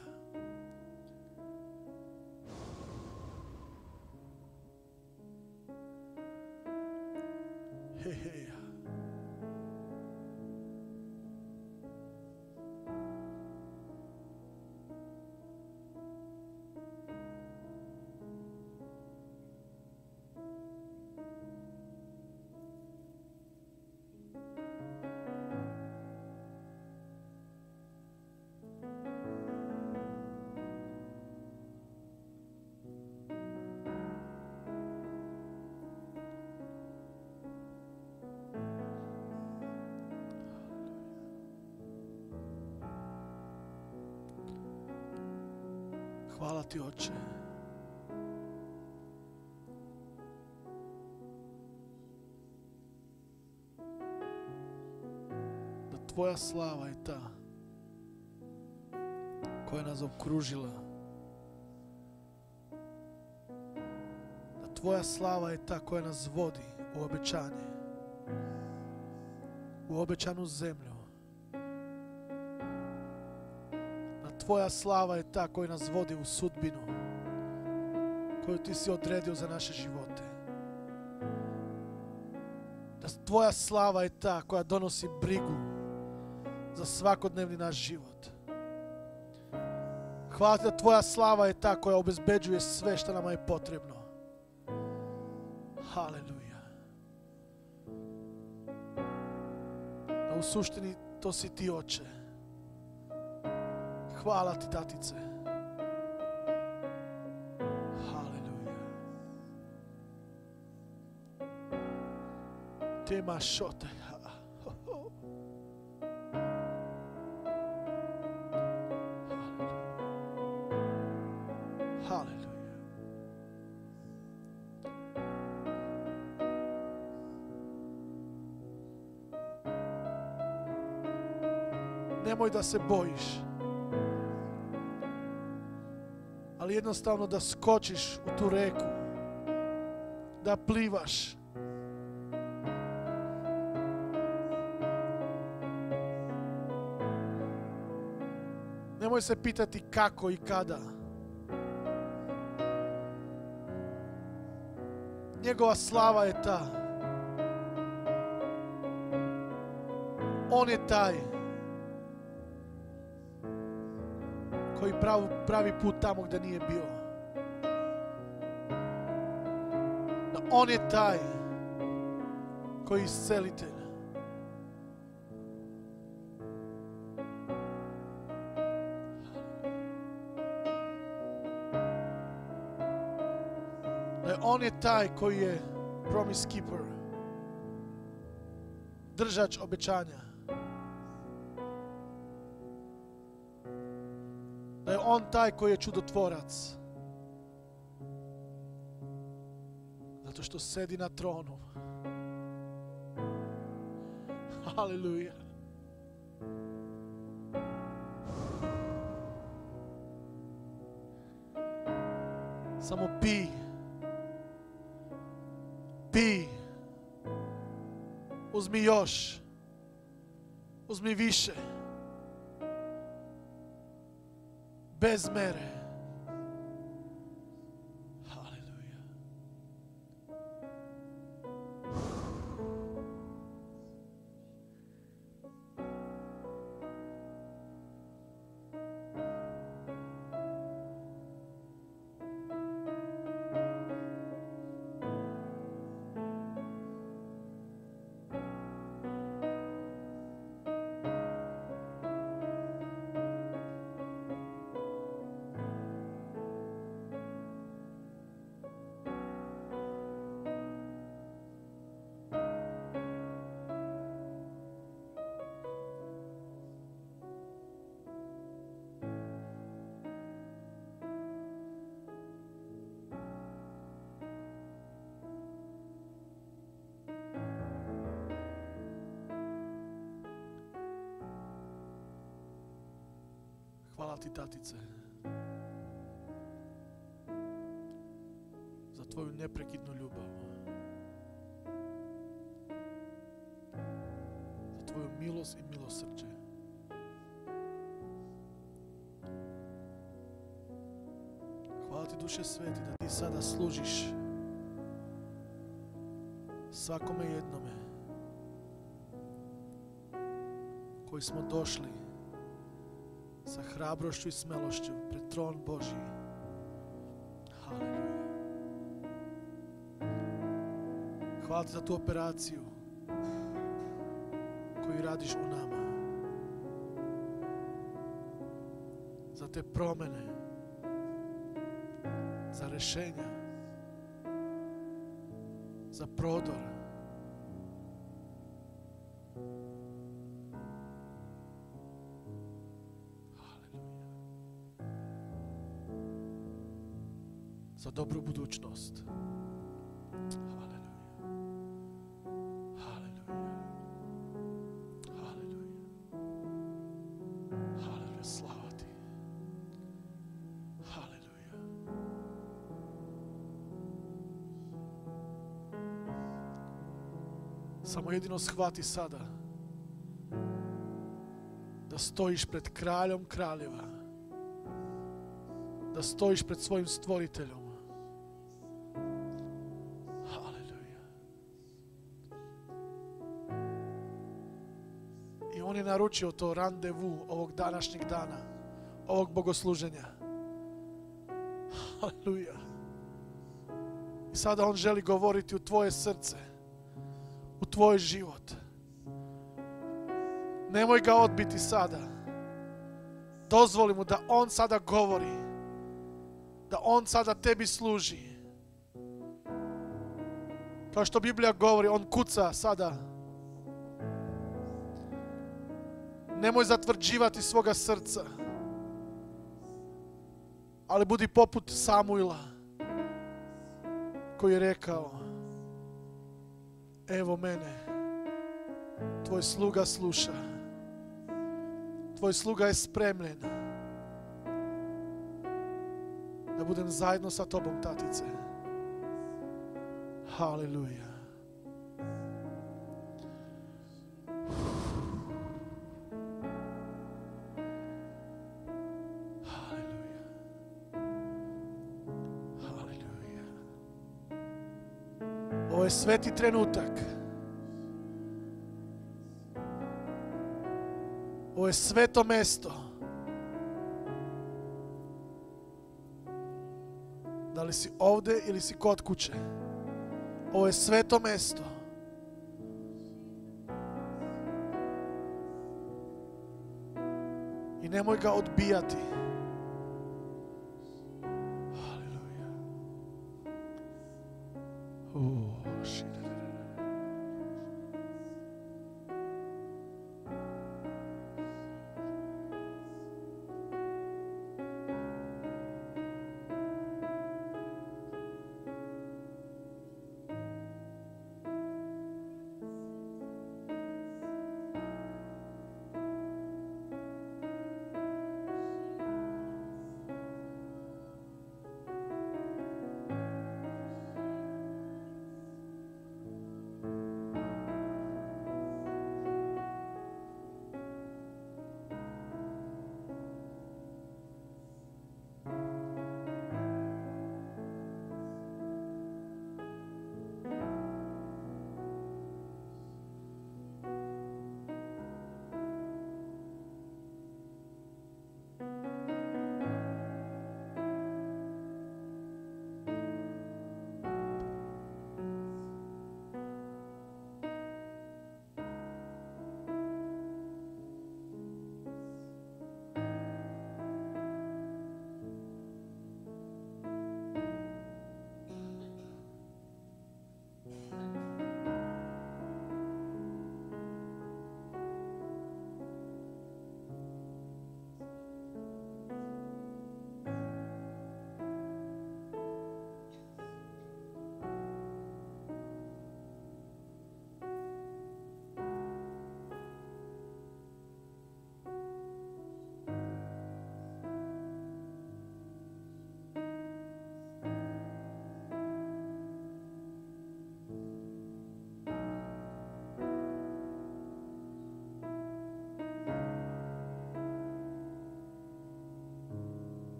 Ti, Oče. Da tvoja slava je ta koja nas okružila. Da tvoja slava je ta koja nas vodi u obećanje. U obećanu zemlju. Tvoja slava je ta koja nas vodi u sudbinu koju ti si odredio za naše živote. Da tvoja slava je ta koja donosi brigu za svakodnevni naš život. Hvala da tvoja slava je ta koja obezbeđuje sve što nama je potrebno. Haleluja. Da u suštini to si ti, oče. Hvala ti, tatice. Haleluja. Tema šote. Haleluja. Nemoj da se bojiš. Ali jednostavno da skočiš u tu reku. Da plivaš. Nemoj se pitati kako i kada. Njegova slava je ta. On je taj pravi, pravi put tamo gdje nije bio. Da on je taj koji je. Da on je taj koji je promise keeper. Držač obećanja. On taj koji je čudotvorac. Zato što sedi na tronu. Haleluja. Samo pi. Pi. Uzmi još. Uzmi više. Bez mere. Hvala ti, tatice, za tvoju neprekidnu ljubav. Za tvoju milost i milosrđe. Hvala ti, duše sveti, da ti sada služiš svakome jednome koji smo došli sa hrabrošću i smelošću pred tron Božji. Haleluja. Hvala za tu operaciju koju radiš u nama. Za te promene, za rešenja, za prodor. Dobru budućnost. Haleluja. Haleluja. Haleluja. Haleluja. Slava ti. Haleluja. Samo jedino shvati sada da stojiš pred kraljom kraljeva, da stojiš pred svojim stvoriteljom. Naručio to randevu ovog današnjeg dana, ovog bogosluženja. Haleluja. I sada on želi govoriti u tvoje srce, u tvoj život. Nemoj ga odbiti sada. Dozvoli mu da on sada govori. Da on sada tebi služi. Kao što Biblija govori, on kuca sada. Nemoj zatvrđivati svoga srca. Ali budi poput Samuila koji je rekao Evo mene, tvoj sluga sluša. Tvoj sluga je spremljen da budem zajedno sa tobom, tatice. Haleluja. Sveti trenutak. Ovo je sveto mesto. Da li si ovdje ili si kod kuće. Ovo je sveto mesto. I nemoj ga odbijati.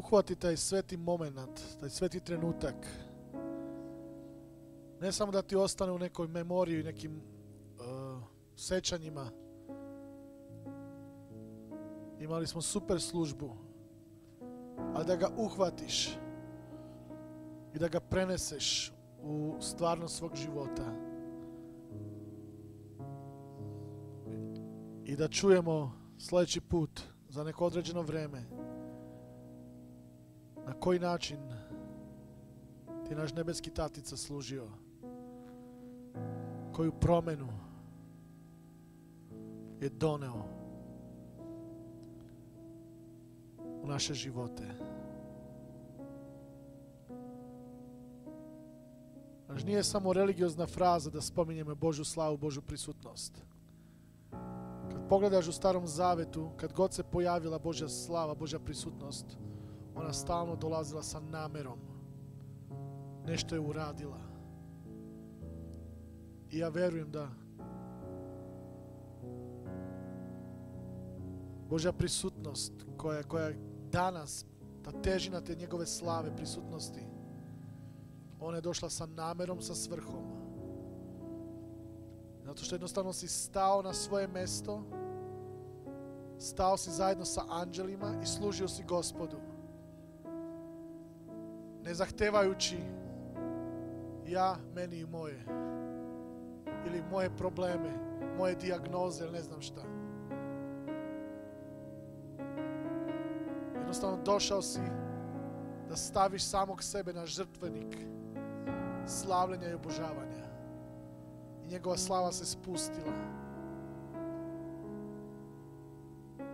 Uhvati taj sveti moment, taj sveti trenutak. Ne samo da ti ostane u nekoj memoriji, nekim uh, sećanjima. Imali smo super službu, a da ga uhvatiš i da ga preneseš u stvarnost svog života. I da čujemo sljedeći put za neko određeno vrijeme koji način ti naš nebeski tatica služio koju promjenu je doneo u naše živote. Znaš, nije samo religiozna fraza da spominjemo Božju slavu, Božju prisutnost. Kad pogledaš u starom zavetu, kad god se pojavila Božja slava, Božja prisutnost, ona stalno dolazila sa namerom. Nešto je uradila. I ja verujem da Božja prisutnost koja, koja danas, ta težina te njegove slave, prisutnosti, ona je došla sa namerom, sa svrhom. Zato što jednostavno si stao na svoje mesto, stao si zajedno sa anđelima i služio si gospodu. Ne zahtevajući ja, meni i moje. Ili moje probleme, moje dijagnoze ili ne znam šta. Jednostavno došao si da staviš samog sebe na žrtvenik slavljenja i obožavanja. I njegova slava se spustila.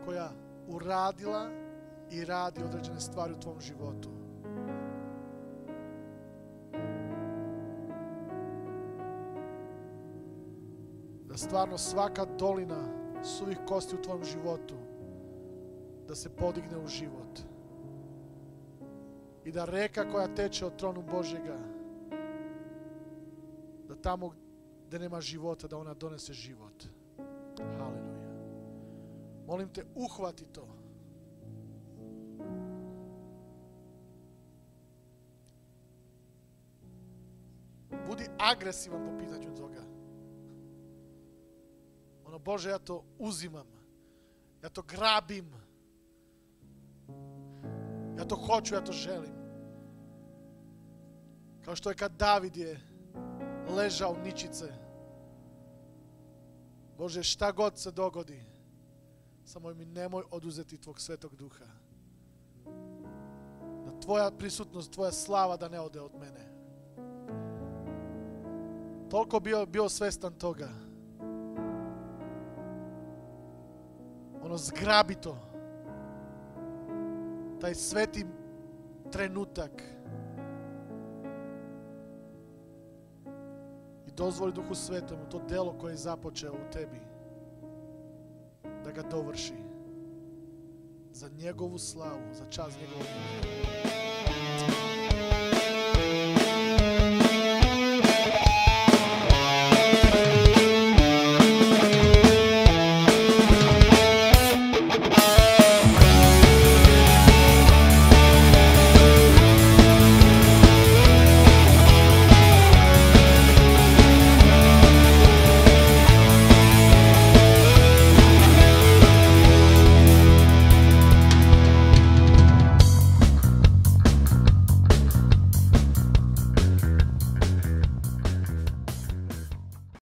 Koja uradila i radi određene stvari u tvom životu. Da stvarno svaka dolina suvih kosti u tvom životu da se podigne u život. I da reka koja teče od tronu Božjega da tamo gdje nema života, da ona donese život. Haleluja. Molim te, uhvati to. Budi agresivan po pitanju Bože, ja to uzimam. Ja to grabim. Ja to hoću, ja to želim. Kao što je kad David je ležao ničice. Bože, šta god se dogodi, samo mi nemoj oduzeti Tvog svetog duha. Da Tvoja prisutnost, Tvoja slava da ne ode od mene. Toliko bio, bio svestan toga. Ono, zgrabi to. Taj sveti trenutak. I dozvoli Duhu Svetomu to delo koje je započeo u tebi da ga dovrši za njegovu slavu, za čast njegovog.